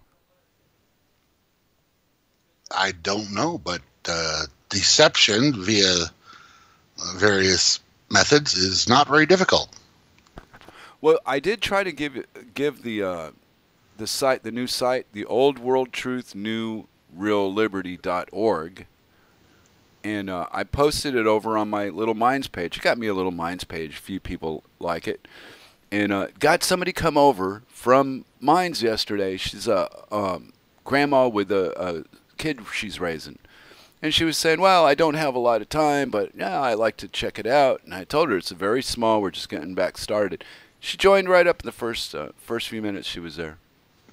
S3: I don't know, but uh, deception via various methods is not very difficult.
S1: Well, I did try to give give the uh, the site, the new site, the Old World Truth New Real Liberty.org, and uh, I posted it over on my little Minds page. It got me a little Minds page. A few people like it, and uh, got somebody come over from Minds yesterday. She's a um, grandma with a, a kid she's raising. And she was saying, "Well, I don't have a lot of time, but yeah, I like to check it out." And I told her it's a very small. We're just getting back started. She joined right up in the first uh, first few minutes she was there.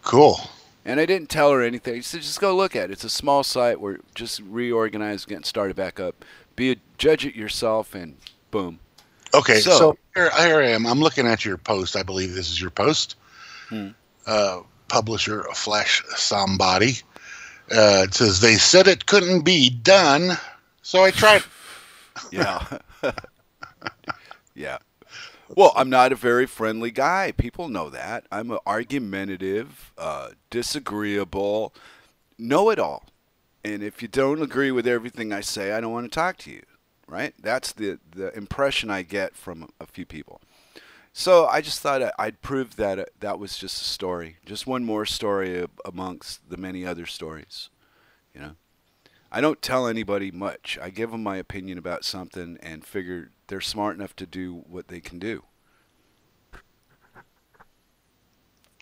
S3: Cool.
S1: And I didn't tell her anything. She said, "Just go look at it. It's a small site. We're just reorganized, getting started back up. Be a judge it yourself." And boom.
S3: Okay,
S1: So-
S3: so, here, here I am. I'm looking at your post. I believe this is your post.
S1: Hmm.
S3: Uh, publisher, Flash Somebody. Uh, it says they said it couldn't be done, so I tried.
S1: Yeah. yeah. Well, I'm not a very friendly guy. People know that. I'm a argumentative, uh, disagreeable, know it all. And if you don't agree with everything I say, I don't want to talk to you. Right? That's the, the impression I get from a few people. So I just thought I'd prove that uh, that was just a story, just one more story amongst the many other stories. You know, I don't tell anybody much. I give them my opinion about something and figure they're smart enough to do what they can do.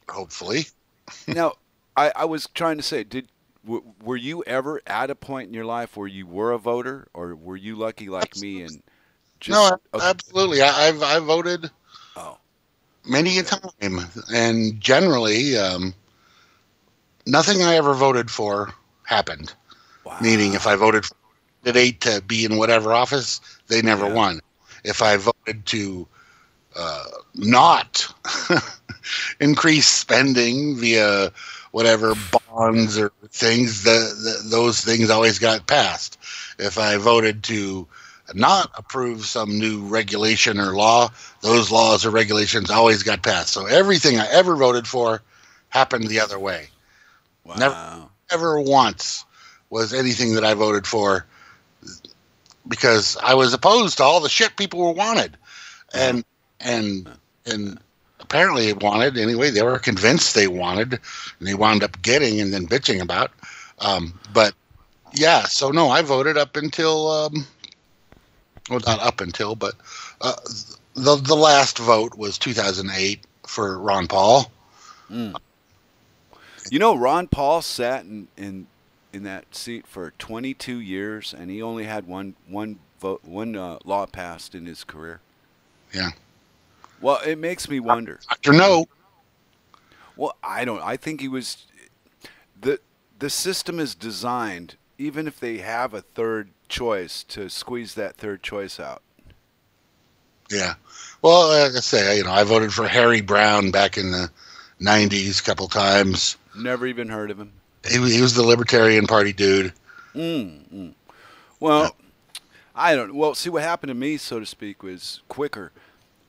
S3: Hopefully,
S1: now, I, I was trying to say, did w- were you ever at a point in your life where you were a voter, or were you lucky like me and just
S3: no,
S1: okay,
S3: absolutely. I, I've I voted many a time, and generally, um, nothing I ever voted for happened.
S1: wow.
S3: Meaning, if I voted for a candidate to be in whatever office, they never
S1: Yeah.
S3: won. If I voted to uh, not increase spending via whatever bonds or things, the, the, those things always got passed. If I voted to not approve some new regulation or law, those laws or regulations always got passed. So everything I ever voted for happened the other way.
S1: Wow.
S3: Never- ever once was anything that I voted for because I was opposed to all the shit people were wanted, and and and apparently wanted anyway. They were convinced they wanted, and they wound up getting and then bitching about. Um, but yeah, so no, I voted up until um, well, not up until, but uh, the the last vote was 2008 for Ron Paul.
S1: Mm. You know, Ron Paul sat in, in in that seat for 22 years, and he only had one one vote, one uh, law passed in his career.
S3: Yeah.
S1: Well, it makes me wonder.
S3: Doctor No.
S1: Well, I don't. I think he was the the system is designed, even if they have a third choice, to squeeze that third choice out.
S3: Yeah. Well, like I say, you know, I voted for Harry Browne back in the '90s a couple times.
S1: Never even heard of him.
S3: He, was- he was the Libertarian Party dude.
S1: Mm, mm. Well, I don't. Well, see what happened to me, so to speak, was quicker.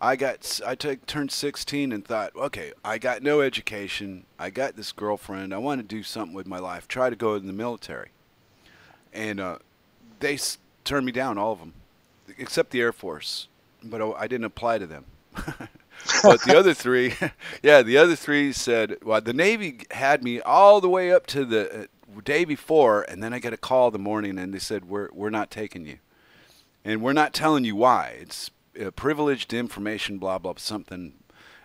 S1: I got I took turned 16 and thought, okay, I got no education. I got this girlfriend. I want to do something with my life. Try to go in the military, and uh, they turned me down, all of them, except the Air Force. But I didn't apply to them. but the other three, yeah, the other three said, well, the Navy had me all the way up to the uh, day before, and then I got a call the morning, and they said, we're we're not taking you, and we're not telling you why. It's uh, privileged information, blah blah something,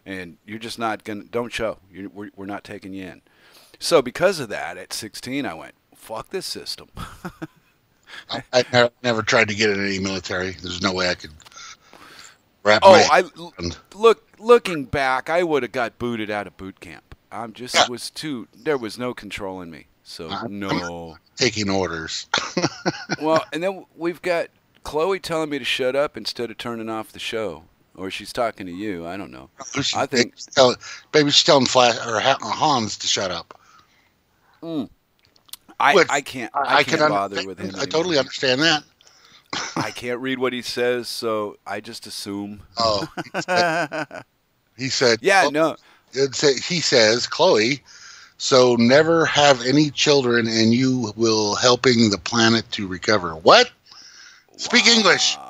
S1: and you're just not gonna don't show. You're, we're we're not taking you in. So because of that, at 16, I went, fuck this system.
S3: I, I never, tried to get in any military. There's no way I could wrap
S1: Oh,
S3: my
S1: I
S3: around-
S1: look looking back, I would have got booted out of boot camp. I'm just
S3: Yeah.
S1: was too. There was no controlling me. So uh-huh.
S3: I'm-
S1: no.
S3: taking orders.
S1: well, and then we've got Chloe telling me to shut up instead of turning off the show, or she's talking to you. I don't know. I think-
S3: tell, maybe she's telling Flash or Hans to shut up.
S1: Mm.
S3: I,
S1: I can't.
S3: I,
S1: I, can't
S3: can
S1: bother
S3: under-
S1: with him.
S3: I totally understand that.
S1: I can't read what he says, so I just assume.
S3: Oh, he said, he said
S1: yeah,
S3: oh,
S1: no.
S3: he says, Chloe, so never have any children and you will helping the planet to recover. What? Speak English.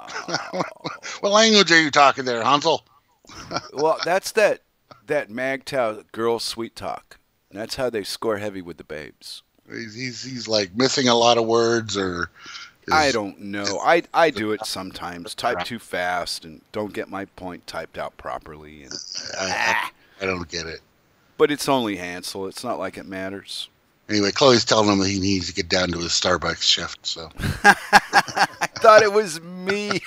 S3: What language are you talking there, Hansel?
S1: well, that's that that MGTOW girl sweet talk. That's how they score heavy with the babes.
S3: He's, he's, he's like missing a lot of words or. is-
S1: I don't know. I I do it sometimes. Type too fast and don't get my point typed out properly. And,
S3: I, I, ah. I don't get it.
S1: but it's only Hansel. It's not like it matters.
S3: Anyway, Chloe's telling him that he needs to get down to his Starbucks shift. So
S1: I thought it was me,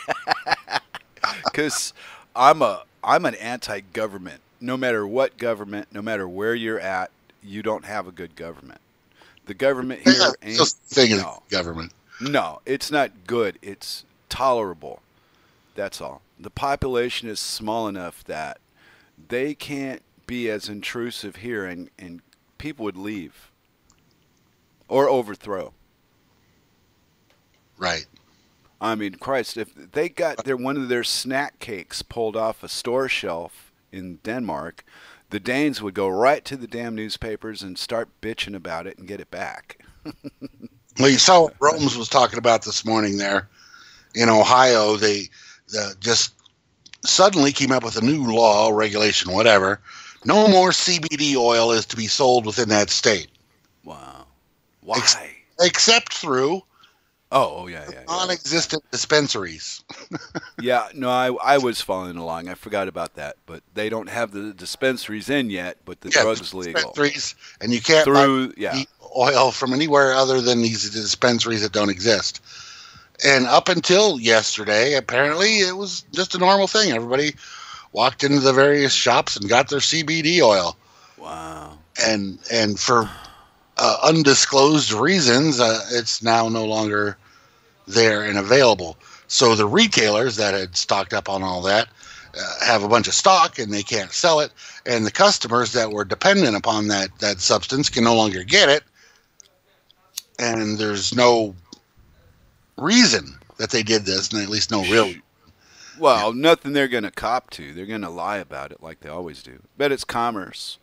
S1: because I'm a I'm an anti-government. No matter what government, no matter where you're at, you don't have a good government. The government here
S3: yeah,
S1: ain't
S3: thing is
S1: no.
S3: government.
S1: No, it's not good. It's tolerable. That's all. The population is small enough that they can't be as intrusive here, and, and people would leave or overthrow.
S3: Right.
S1: I mean, Christ, if they got their one of their snack cakes pulled off a store shelf in Denmark, the Danes would go right to the damn newspapers and start bitching about it and get it back.
S3: Well, you saw what Rome's was talking about this morning there in Ohio. They uh, just suddenly came up with a new law, regulation, whatever. No more CBD oil is to be sold within that state,
S1: Wow. Why?
S3: Ex- except through
S1: oh, oh yeah, yeah. yeah.
S3: non-existent dispensaries.
S1: Yeah, no, I I was following along. I forgot about that, but they don't have the dispensaries in yet. But the
S3: Yeah,
S1: drugs legal
S3: dispensaries, and you can't
S1: through. Yeah,
S3: oil from anywhere other than these dispensaries that don't exist. And up until yesterday, apparently it was just a normal thing. Everybody walked into the various shops and got their CBD oil,
S1: wow.
S3: and and for uh, undisclosed reasons, uh, it's now no longer there and available. So the retailers that had stocked up on all that uh, have a bunch of stock and they can't sell it, and the customers that were dependent upon that that substance can no longer get it, and there's no reason that they did this, and at least no real.
S1: Well, nothing they're gonna cop to. They're gonna lie about it like they always do. But it's commerce.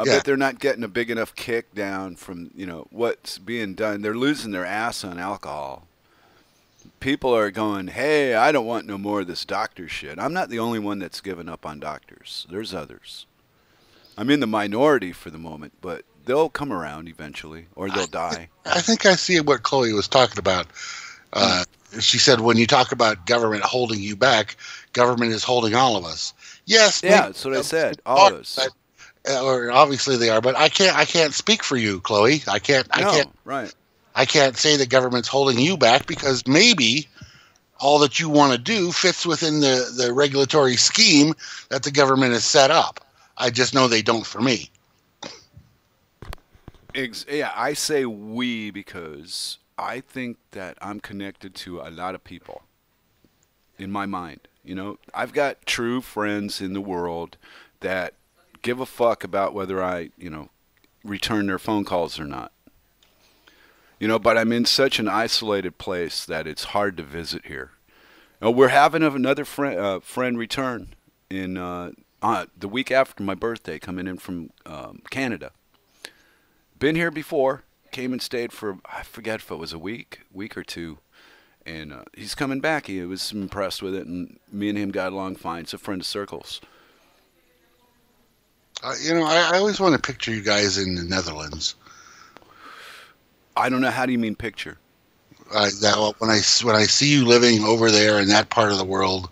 S1: I
S3: Yeah.
S1: bet they're not getting a big enough kick down from you know what's being done. They're losing their ass on alcohol. People are going, "Hey, I don't want no more of this doctor shit." I'm not the only one that's given up on doctors. There's others. I'm in the minority for the moment, but they'll come around eventually, or they'll die.
S3: I think I see what Chloe was talking about. Uh, she said, when you talk about government holding you back, government is holding all of us. Yes,
S1: Yeah,
S3: maybe-
S1: that's what I said. All of us.
S3: Or obviously they are, but I can't. I can't speak for you, Chloe. I can't. I
S1: no,
S3: can't.
S1: right.
S3: I can't say the government's holding you back because maybe all that you want to do fits within the the regulatory scheme that the government has set up. I just know they don't for me.
S1: Ex- yeah, I say we because I think that I'm connected to a lot of people in my mind. You know, I've got true friends in the world that give a fuck about whether I, you know, return their phone calls or not. You know, but I'm in such an isolated place that it's hard to visit here. Uh, we're having another friend uh, friend return in uh, uh, the week after my birthday, coming in from um, Canada been here before. Came and stayed for I forget if it was a week, week or two, and uh, he's coming back. He was impressed with it, and me and him got along fine. It's a friend of Circles.
S3: Uh, you know, I, I always want to picture you guys in the Netherlands.
S1: I don't know how do you mean picture.
S3: I, that when I when I see you living over there in that part of the world,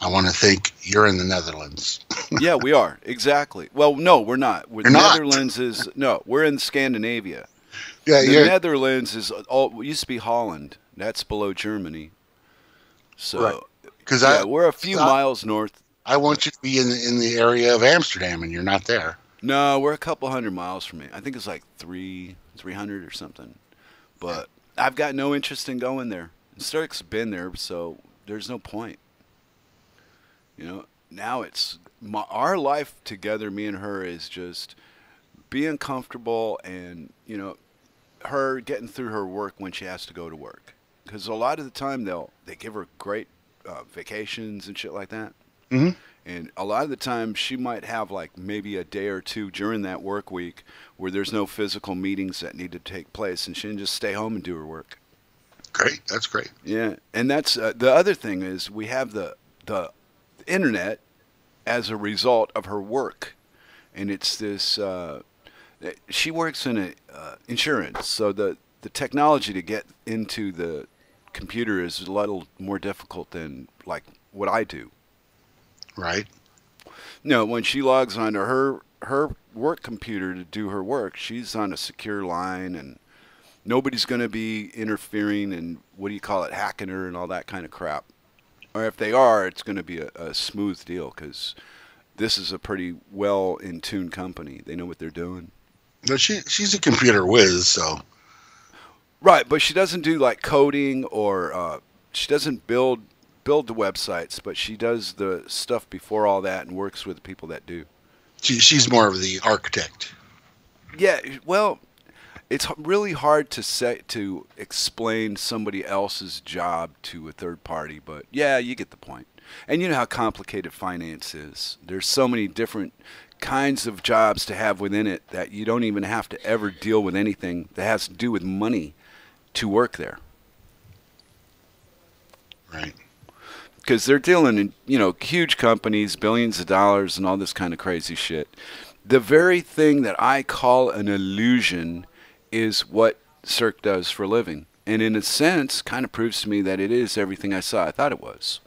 S3: I want to think you're in the Netherlands.
S1: yeah, we are exactly. Well, no, we're not. We're,
S3: You're not.
S1: Netherlands is no. We're in Scandinavia.
S3: Yeah,
S1: The Netherlands is all used to be Holland. That's below Germany. So
S3: Right. because
S1: yeah,
S3: I
S1: we're a few
S3: I-
S1: miles north.
S3: I want you to be in the, in the area of Amsterdam, and you're not there.
S1: No, we're a couple hundred miles from it. I think it's like three, three hundred or something. But I've got no interest in going there. Stark's been there, so there's no point. You know, now it's my, our life together. Me and her is just being comfortable, and you know, her getting through her work when she has to go to work. Because a lot of the time they'll they give her great uh, vacations and shit like that.
S3: Mhm.
S1: And a lot of the time, she might have like maybe a day or two during that work week where there's no physical meetings that need to take place, and she can just stay home and do her work.
S3: Great, that's great.
S1: Yeah, and that's uh, the other thing is we have the the internet as a result of her work, and it's this. Uh, she works in a uh, insurance, so the the technology to get into the computer is a little more difficult than like what I do.
S3: Right.
S1: No, when she logs onto her her work computer to do her work, she's on a secure line, and nobody's going to be interfering and what do you call it, hacking her and all that kind of crap. Or if they are, it's going to be a, a smooth deal because this is a pretty well in tune company. They know what they're doing.
S3: No, she she's a computer whiz, so
S1: Right, but she doesn't do like coding or uh, she doesn't build build the websites, but she does the stuff before all that and works with the people that do.
S3: she, she's more of the architect.
S1: Yeah, well, it's really hard to say to explain somebody else's job to a third party, but yeah, you get the point. And you know how complicated finance is. There's so many different kinds of jobs to have within it that you don't even have to ever deal with anything that has to do with money to work there.
S3: Right.
S1: Because they're dealing in you know huge companies, billions of dollars, and all this kind of crazy shit. The very thing that I call an illusion is what Cirque does for a living, and in a sense, kind of proves to me that it is everything I saw I thought it was.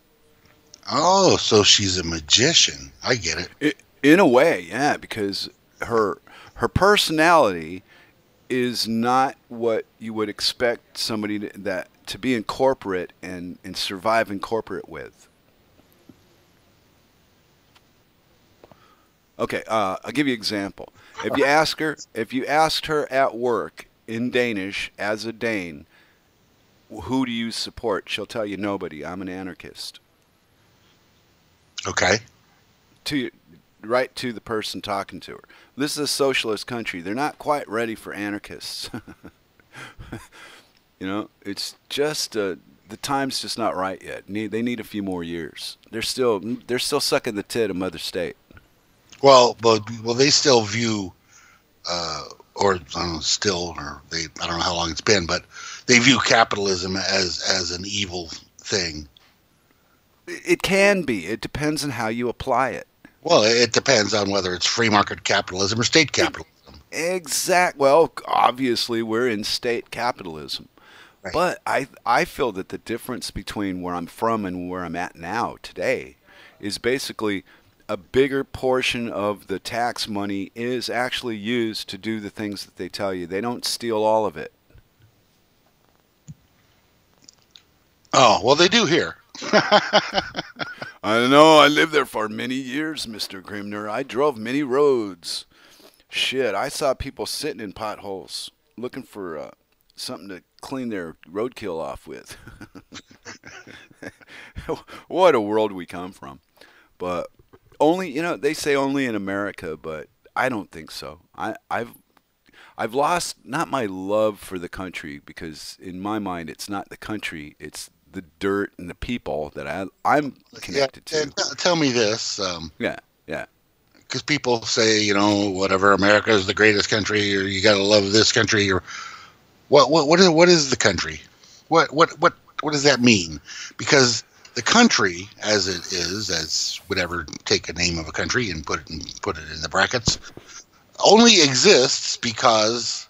S3: Oh, so she's a magician. I get it.
S1: I in a way, yeah, because her her personality is not what you would expect somebody to, that to be in corporate and and survive in corporate with. Okay, uh, I'll give you an example. If you ask her, if you asked her at work in Danish as a Dane, who do you support? She'll tell you nobody. I'm an anarchist.
S3: Okay.
S1: to right to the person talking to her. This is a socialist country. They're not quite ready for anarchists. you know, it's just uh, the time's just not right yet. Need they need a few more years. They're still they're still sucking the tit of Mother State.
S3: Well, but well, they still view, uh, or I don't know, still, or they I don't know how long it's been, but they view capitalism as as an evil thing.
S1: It can be. It depends on how you apply it.
S3: Well, it depends on whether it's free market capitalism or state capitalism.
S1: Exact. Well, obviously we're in state capitalism,
S3: Right.
S1: but I I feel that the difference between where I'm from and where I'm at now today is basically a bigger portion of the tax money is actually used to do the things that they tell you. They don't steal all of it.
S3: Oh, well, they do here.
S1: I know. I lived there for many years, Mr. Grimnir. I drove many roads. Shit, I saw people sitting in potholes looking for uh, something to clean their roadkill off with. what a world we come from. But only, you know, they say only in America, but I don't think so. I, I've I've lost not my love for the country because in my mind it's not the country, it's the dirt and the people that I I'm connected
S3: yeah,
S1: to.
S3: tell me this, um,
S1: Yeah, yeah.
S3: because people say, you know, whatever, America is the greatest country, or you got to love this country, or what? What? What is? What is the country? What? What? What? What does that mean? Because the country, as it is, as whatever, take a name of a country and put it in, put it in the brackets, only exists because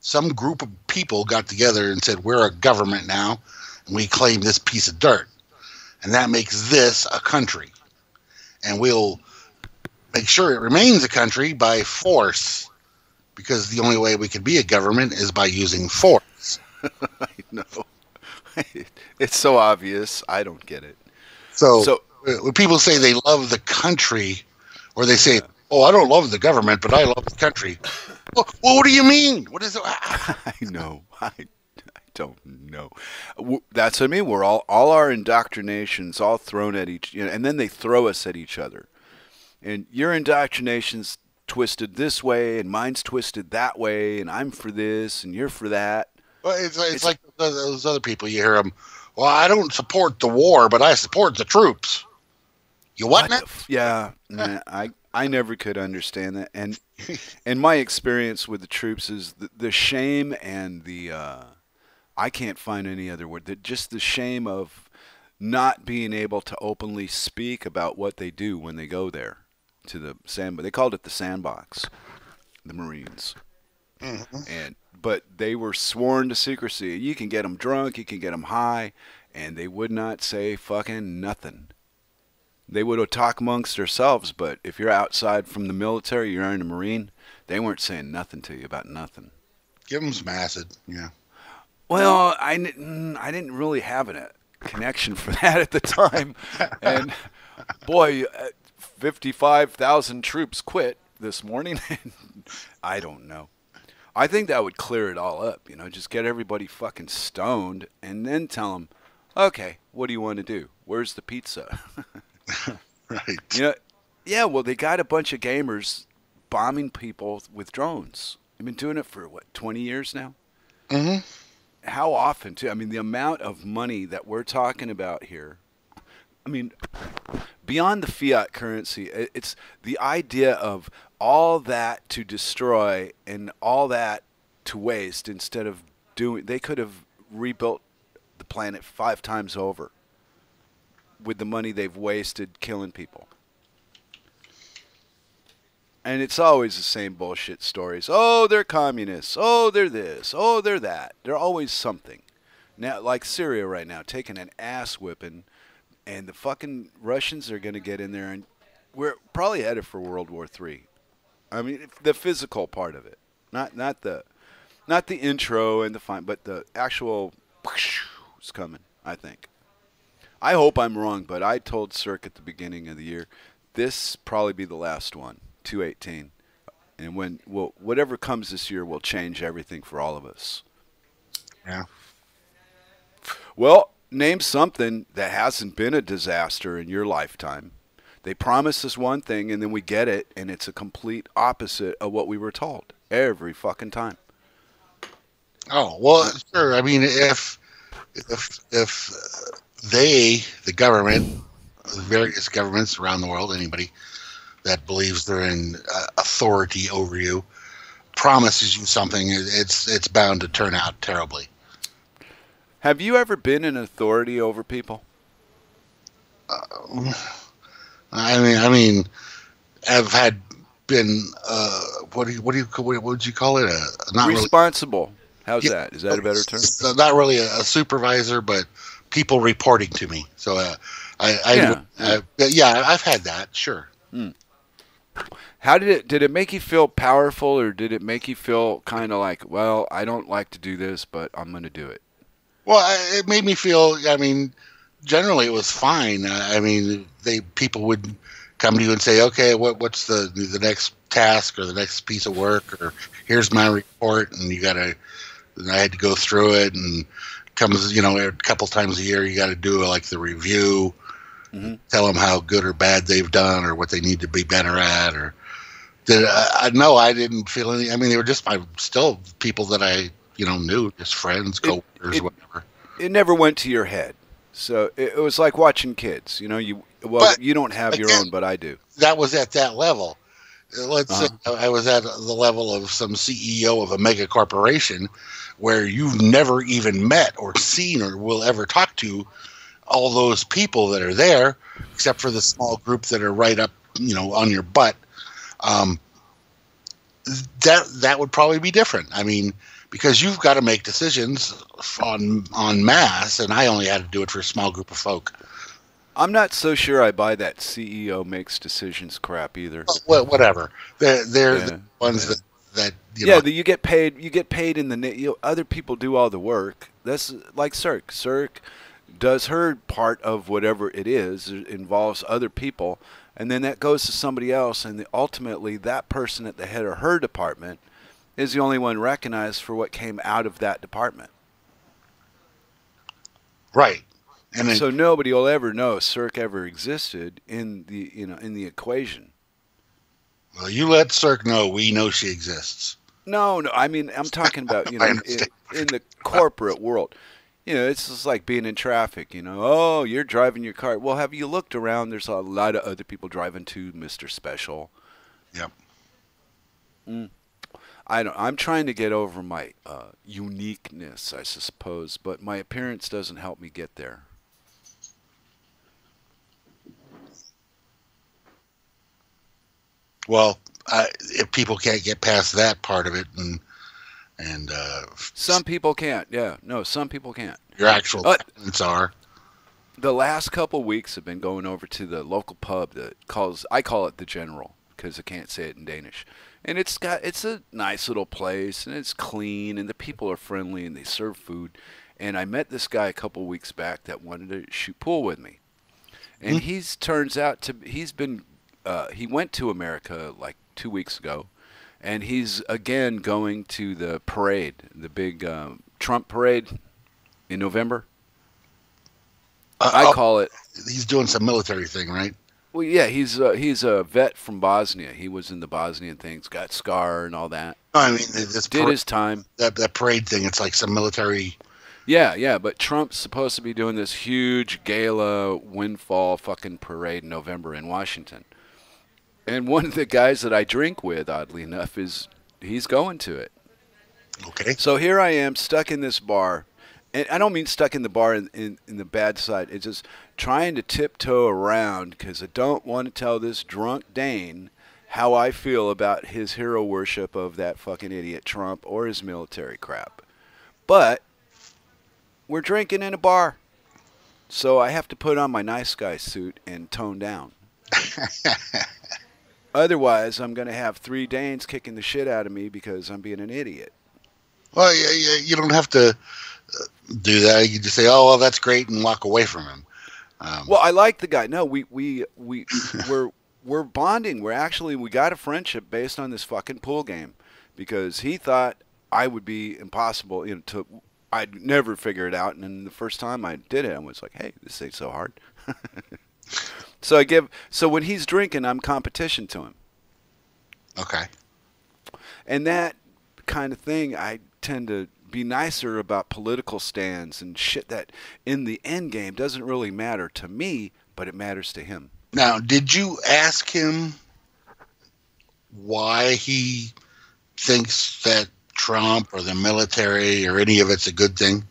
S3: some group of people got together and said, "We're a government now, and we claim this piece of dirt," and that makes this a country, and we'll make sure it remains a country by force, because the only way we can be a government is by using force.
S1: I know. it's so obvious. I don't get it.
S3: So,
S1: So
S3: when people say they love the country, or they say, "Oh, I don't love the government, but I love the country," well, well what do you mean? What is it?
S1: I know. I, I don't know. That's what I mean. We're all all our indoctrinations all thrown at each, you know, and then they throw us at each other. And your indoctrination's twisted this way, and mine's twisted that way, and I'm for this, and you're for that.
S3: Well, it's, it's,
S1: It's-
S3: like those other people. You hear them. Well, I don't support the war, but I support the troops. You what?
S1: What f- yeah, nah, I I never could understand that, and and my experience with the troops is the, the shame and the uh, I can't find any other word. That just the shame of not being able to openly speak about what they do when they go there to the sand. They called it the sandbox, the Marines,
S3: Mhm.
S1: and but they were sworn to secrecy. You can get them drunk, you can get them high, and they would not say fucking nothing they would talk amongst themselves, but if you're outside from the military, you're in a Marine, they weren't saying nothing to you about nothing.
S3: Give them some acid. Yeah.
S1: Well, I didn't, I didn't really have a connection for that at the time. and boy, uh, 55,000 troops quit this morning. I don't know. I think that would clear it all up, you know, just get everybody fucking stoned and then tell them, okay, what do you want to do? Where's the pizza?
S3: Right.
S1: You know, yeah, well, they got a bunch of gamers bombing people with drones. They've been doing it for what, 20 years now?
S3: Mm hmm.
S1: How often, too? I mean, the amount of money that we're talking about here. I mean, beyond the fiat currency, it's the idea of all that to destroy and all that to waste instead of doing. They could have rebuilt the planet five times over with the money they've wasted killing people. And it's always the same bullshit stories. Oh, they're communists. Oh, they're this. Oh, they're that. They're always something. Now, like Syria right now, taking an ass whipping, and the fucking Russians are going to get in there, and we're probably headed for World War Three. I mean, the physical part of it, not not the, not the intro and the fine, but the actual is coming. I think. I hope I'm wrong, but I told Cirque at the beginning of the year, this probably be the last one, 218, and when well, whatever comes this year will change everything for all of us.
S3: Yeah.
S1: Well, name something that hasn't been a disaster in your lifetime. They promise us one thing, and then we get it, and it's a complete opposite of what we were told every fucking time.
S3: Oh well, sure. I mean, if if if they, the government, various governments around the world, anybody that believes they're in uh, authority over you promises you something, it's it's bound to turn out terribly.
S1: Have you ever been an authority over people?
S3: Uh, I mean, I mean, I've had been uh, what do you what do you what would you call it? A,
S1: not responsible. Really, How's yeah, that? Is that a better term?
S3: Not really a, a, supervisor, but people reporting to me. So uh, I, I, yeah. I, yeah, I've had that. Sure. Hmm.
S1: How did it did it make you feel powerful or did it make you feel kind of like, well, I don't like to do this, but I'm going to do it?
S3: Well, it made me feel. I mean, generally it was fine. I mean, they people would come to you and say, okay, what what's the the next task or the next piece of work or here's my report, and you got to. I had to go through it and comes you know a couple times a year you got to do like the review mm-hmm. tell them how good or bad they've done or what they need to be better at or did I no I didn't feel any I mean they were just my still people that I you know knew just friends coworkers
S1: it, it,
S3: whatever
S1: it never went to your head so it, was like watching kids you know you well but, you don't have again, your own but I do
S3: that was at that level let's uh-huh. say I was at the level of some CEO of a mega corporation where you've never even met or seen or will ever talk to all those people that are there, except for the small group that are right up, you know, on your butt. Um, that that would probably be different. I mean, because you've got to make decisions on on mass, and I only had to do it for a small group of folk.
S1: I'm not so sure I buy that CEO makes decisions crap either.
S3: Well, whatever. They're, they're yeah, the ones yeah. that that
S1: you yeah, know. you get paid. You get paid in the you know, other people do all the work. That's like Cirque. Cirque does her part of whatever it is. It involves other people, and then that goes to somebody else, and ultimately that person at the head of her department is the only one recognized for what came out of that department.
S3: Right.
S1: And so nobody will ever know Cirque ever existed in the you know in the equation.
S3: Well, you let Cirque know we know she exists.
S1: No, no. I mean, I'm talking about you know in, in, the corporate world. You know, it's just like being in traffic. You know, oh, you're driving your car. Well, have you looked around? There's a lot of other people driving too, Mister Special.
S3: Yep.
S1: Mm. I don't. I'm trying to get over my uh, uniqueness, I suppose, but my appearance doesn't help me get there.
S3: Well, I, if people can't get past that part of it, and and uh,
S1: some people can't. Yeah, no, some people can't.
S3: Your actual uh, are.
S1: The last couple weeks have been going over to the local pub that calls I call it the General because I can't say it in Danish, and it's got it's a nice little place and it's clean and the people are friendly and they serve food. And I met this guy a couple weeks back that wanted to shoot pool with me, and mm-hmm. he's turns out to he's been uh, he went to America like two weeks ago, and he's again going to the parade, the big um, Trump parade in November. Uh, I oh, call it.
S3: He's doing some military thing, right?
S1: Well, yeah, he's uh, he's a vet from Bosnia. He was in the Bosnian things, got scar and all that.
S3: I mean, this
S1: did his time.
S3: That that parade thing, it's like some military.
S1: Yeah, yeah, but Trump's supposed to be doing this huge gala windfall fucking parade in November in Washington. And one of the guys that I drink with, oddly enough, is he's going to it.
S3: Okay.
S1: So here I am stuck in this bar. And I don't mean stuck in the bar in, in, in the bad side. It's just trying to tiptoe around because I don't want to tell this drunk Dane how I feel about his hero worship of that fucking idiot Trump or his military crap. But we're drinking in a bar. So I have to put on my nice guy suit and tone down. Otherwise, I'm going to have three Danes kicking the shit out of me because I'm being an idiot.
S3: Well, you, you don't have to do that. You just say, "Oh, well, that's great," and walk away from him.
S1: Um, well, I like the guy. No, we we we we're we're bonding. We're actually we got a friendship based on this fucking pool game because he thought I would be impossible. You know, to I'd never figure it out, and then the first time I did it, I was like, "Hey, this ain't so hard." So I give. So when he's drinking, I'm competition to him.
S3: Okay.
S1: And that kind of thing, I tend to be nicer about political stands and shit that in the end game doesn't really matter to me, but it matters to him.
S3: Now, did you ask him why he thinks that Trump or the military or any of it's a good thing?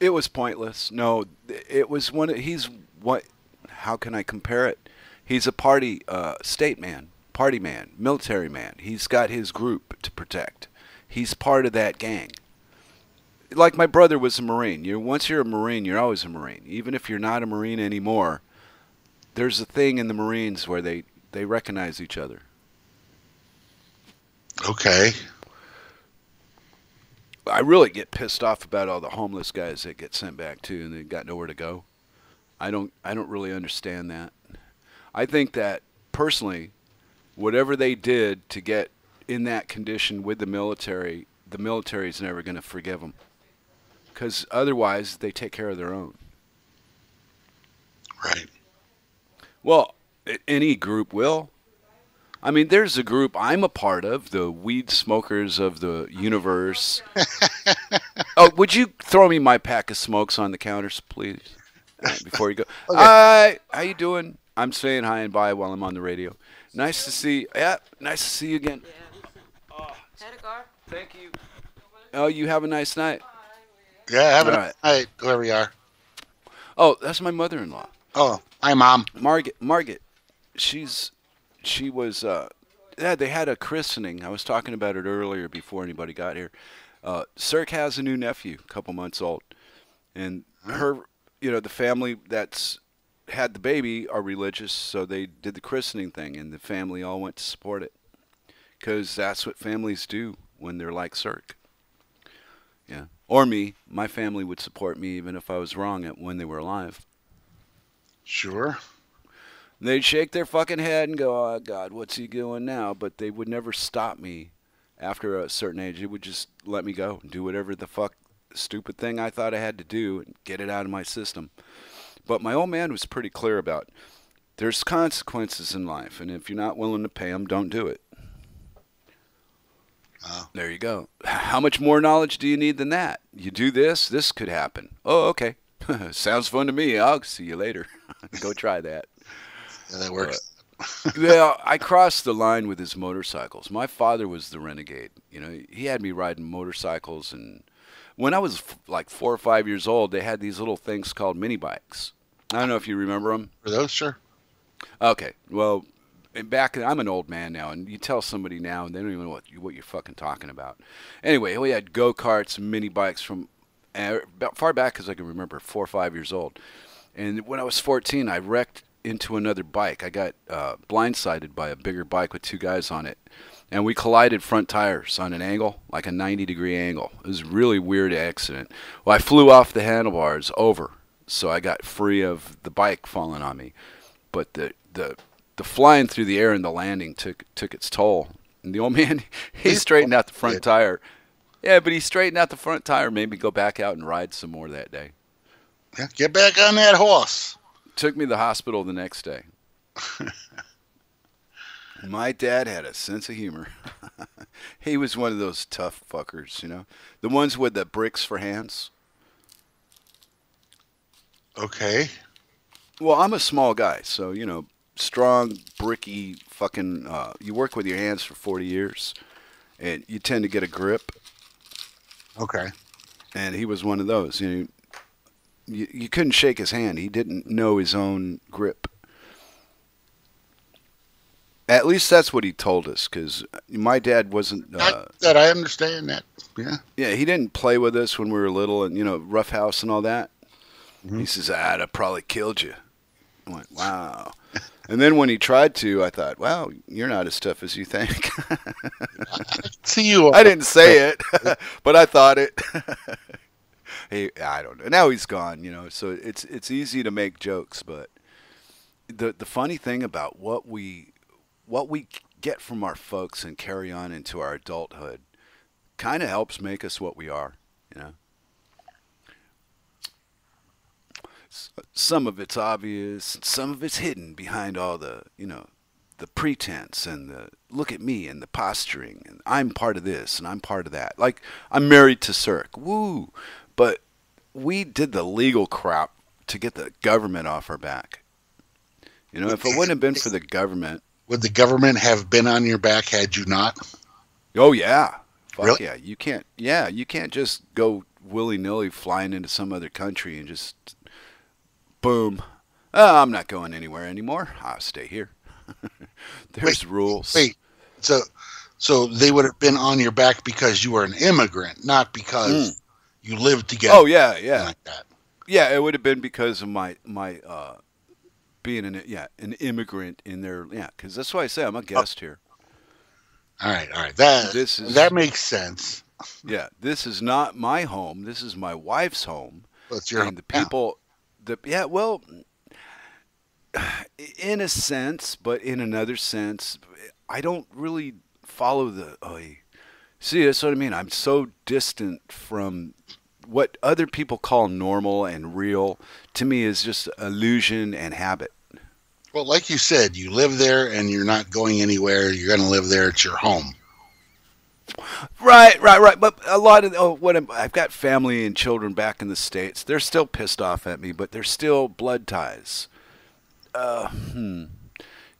S1: It was pointless. No, it was one. Of, he's what? How can I compare it? He's a party uh, state man, party man, military man. He's got his group to protect. He's part of that gang. Like my brother was a Marine. You once you're a Marine, you're always a Marine. Even if you're not a Marine anymore, there's a thing in the Marines where they they recognize each other.
S3: Okay.
S1: I really get pissed off about all the homeless guys that get sent back too, and they got nowhere to go. I don't I don't really understand that. I think that personally, whatever they did to get in that condition with the military, the military is never going to forgive them, because otherwise they take care of their own.
S3: Right.
S1: Well, any group will. I mean, there's a group I'm a part of, the Weed Smokers of the Universe. oh, would you throw me my pack of smokes on the counters, please, uh, before you go? okay. Hi, how you doing? I'm saying hi and bye while I'm on the radio. Nice to see. Yeah, nice to see you again. Yeah.
S4: Oh,
S1: thank you. Oh, you have a nice night.
S3: Yeah, have a nice night, whoever you are.
S1: Oh, that's my mother-in-law.
S3: Oh, hi, mom.
S1: Margaret. Margaret. She's she was uh, yeah they had a christening i was talking about it earlier before anybody got here uh, Cirque has a new nephew a couple months old and her you know the family that's had the baby are religious so they did the christening thing and the family all went to support it because that's what families do when they're like Cirque yeah or me my family would support me even if i was wrong at when they were alive
S3: sure
S1: They'd shake their fucking head and go, "Oh God, what's he doing now?" But they would never stop me. After a certain age, it would just let me go and do whatever the fuck stupid thing I thought I had to do and get it out of my system. But my old man was pretty clear about there's consequences in life, and if you're not willing to pay them, don't do it.
S3: Oh.
S1: There you go. How much more knowledge do you need than that? You do this, this could happen. Oh, okay. Sounds fun to me. I'll see you later. go try that.
S3: Yeah, that works.
S1: Uh, yeah, I crossed the line with his motorcycles. My father was the renegade. You know, he had me riding motorcycles, and when I was f- like four or five years old, they had these little things called mini bikes. I don't know if you remember them.
S3: For those, sure.
S1: Okay, well, back I'm an old man now, and you tell somebody now, and they don't even know what you, what you're fucking talking about. Anyway, we had go karts, mini bikes from about far back as I can remember, four or five years old. And when I was 14, I wrecked into another bike. I got uh, blindsided by a bigger bike with two guys on it, and we collided front tires on an angle, like a 90 degree angle. It was a really weird accident. Well, I flew off the handlebars over, so I got free of the bike falling on me. But the the the flying through the air and the landing took took its toll. And the old man he straightened out the front tire. Yeah, but he straightened out the front tire, made me go back out and ride some more that day.
S3: Yeah, get back on that horse
S1: took me to the hospital the next day. My dad had a sense of humor. he was one of those tough fuckers, you know, the ones with the bricks for hands.
S3: Okay.
S1: Well, I'm a small guy, so you know, strong, bricky, fucking. Uh, you work with your hands for 40 years, and you tend to get a grip.
S3: Okay.
S1: And he was one of those. You know, you, you couldn't shake his hand. He didn't know his own grip. At least that's what he told us, because my dad wasn't. Uh,
S3: that I understand that. Yeah.
S1: Yeah, he didn't play with us when we were little, and you know, roughhouse and all that. Mm-hmm. He says, "I'd have probably killed you." I went, "Wow." and then when he tried to, I thought, "Wow, you're not as tough as you think."
S3: See you.
S1: I didn't say it, but I thought it he I don't know. Now he's gone, you know. So it's it's easy to make jokes, but the the funny thing about what we what we get from our folks and carry on into our adulthood kind of helps make us what we are, you know. Some of it's obvious, some of it's hidden behind all the, you know, the pretense and the look at me and the posturing and I'm part of this and I'm part of that. Like I'm married to Cirque. Woo. But we did the legal crap to get the government off our back. You know, if it wouldn't have been for the government,
S3: would the government have been on your back had you not?
S1: Oh yeah, fuck
S3: Really?
S1: yeah. You can't. Yeah, you can't just go willy nilly flying into some other country and just boom. Oh, I'm not going anywhere anymore. I'll stay here. There's rules.
S3: Wait, so so they would have been on your back because you were an immigrant, not because you lived together.
S1: Oh yeah, yeah,
S3: like that.
S1: yeah. It would have been because of my my uh, being an yeah an immigrant in there. Yeah, because that's why I say I'm a guest here.
S3: All right, all right. That
S1: This is-
S3: that makes sense.
S1: Yeah, this is not my home. This is my wife's home.
S3: Well, it's your
S1: and the
S3: hometown.
S1: people the yeah well in a sense but in another sense i don't really follow the oh see that's what i mean i'm so distant from what other people call normal and real to me is just illusion and habit
S3: Well, like you said, you live there and you're not going anywhere. You're going to live there. It's your home.
S1: Right, right, right. But a lot of oh, what I'm, I've got family and children back in the states. They're still pissed off at me, but they're still blood ties. Uh, hmm.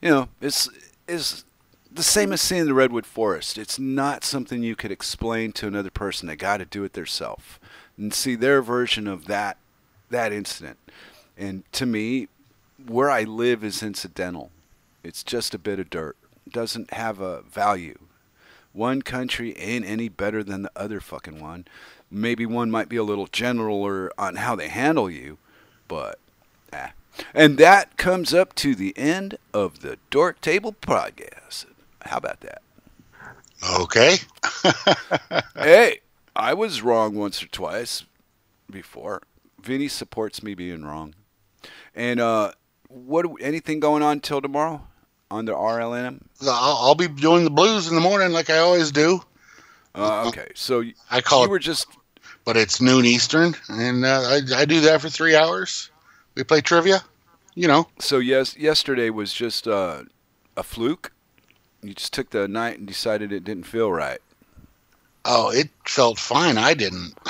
S1: You know, it's is the same as seeing the redwood forest. It's not something you could explain to another person. They got to do it themselves and see their version of that that incident. And to me, where I live is incidental. It's just a bit of dirt. It doesn't have a value. One country ain't any better than the other fucking one. Maybe one might be a little gentler on how they handle you, but ah. And that comes up to the end of the Dork Table podcast. How about that?
S3: Okay.
S1: hey, I was wrong once or twice before. Vinny supports me being wrong. And uh, what? Anything going on till tomorrow on the RLM?
S3: I'll, I'll be doing the blues in the morning like I always do.
S1: Uh, okay, so
S3: I call
S1: you
S3: it,
S1: were just
S3: but it's noon Eastern, and uh, I, I do that for three hours. We play trivia. You know,
S1: so yes. Yesterday was just uh, a fluke. You just took the night and decided it didn't feel right.
S3: Oh, it felt fine. I didn't.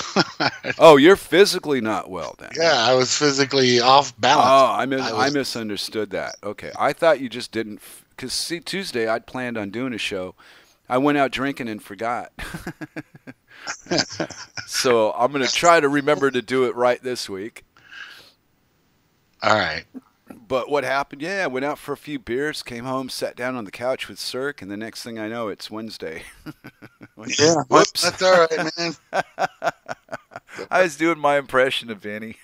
S1: Oh, you're physically not well then.
S3: yeah, I was physically off balance.
S1: Oh, I, mis-
S3: I
S1: I, misunderstood that. Okay, I thought you just didn't. Because see, Tuesday I'd planned on doing a show. I went out drinking and forgot. so I'm gonna try to remember to do it right this week.
S3: All right.
S1: But what happened? Yeah, I went out for a few beers, came home, sat down on the couch with Cirque, and the next thing I know, it's Wednesday.
S3: Yeah,
S1: Whoops.
S3: that's all right, man.
S1: I was doing my impression of Vinny.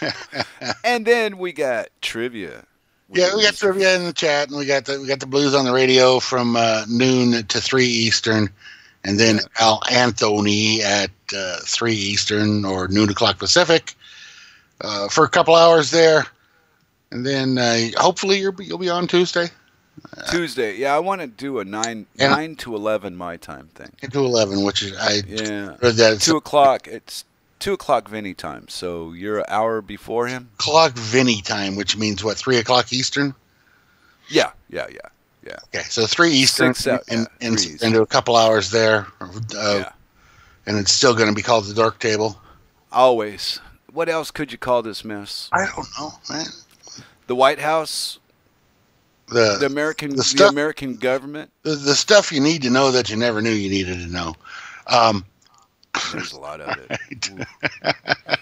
S1: and then we got trivia.
S3: Yeah, we got trivia in the chat, and we got the we got the blues on the radio from uh, noon to three Eastern, and then Al Anthony at uh, three Eastern or noon o'clock Pacific uh, for a couple hours there, and then uh, hopefully you'll be, you'll be on Tuesday
S1: Tuesday. Yeah, I want to do a nine
S3: And-
S1: nine to eleven my time thing.
S3: To eleven, which is I
S1: Yeah,
S3: that
S1: two o'clock. It's two o'clock Vinny time. So you're an hour before him.
S3: o'clock Vinny time, which means what three o'clock Eastern.
S1: Yeah, yeah, yeah. Yeah.
S3: Okay, so three Eastern,
S1: Six out-
S3: and,
S1: yeah,
S3: and into a couple hours there, uh,
S1: yeah.
S3: and it's still going to be called the Dork Table.
S1: Always. What else could you call this mess?
S3: I don't know, man.
S1: The White House,
S3: The
S1: the American,
S3: the
S1: the, American government.
S3: the, the stuff you need to know that you never knew you needed to know. Um,
S1: There's a lot of it. Ooh.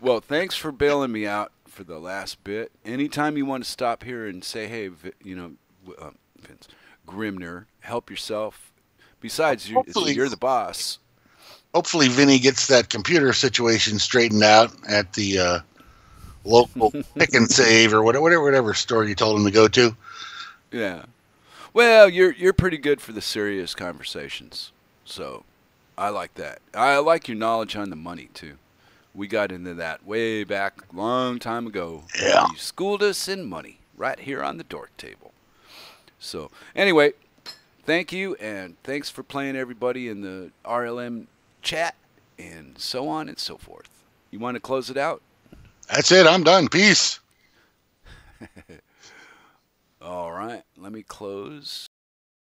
S1: well, thanks for bailing me out for the last bit. Anytime you want to stop here and say, "Hey, you know, uh, Vince Grimnir, help yourself." Besides, you,
S3: Hopefully-
S1: you're the boss.
S3: hopefully, Vinny gets that computer situation straightened out at the uh, local pick and save or whatever, whatever, whatever store you told him to go to.
S1: Yeah. Well, you're you're pretty good for the serious conversations. So, I like that. I like your knowledge on the money too. We got into that way back a long time ago.
S3: Yeah.
S1: You schooled us in money right here on the dork table. So, anyway, thank you and thanks for playing everybody in the RLM chat and so on and so forth. You want to close it out?
S3: That's it. I'm done. Peace.
S1: All right. Let me close.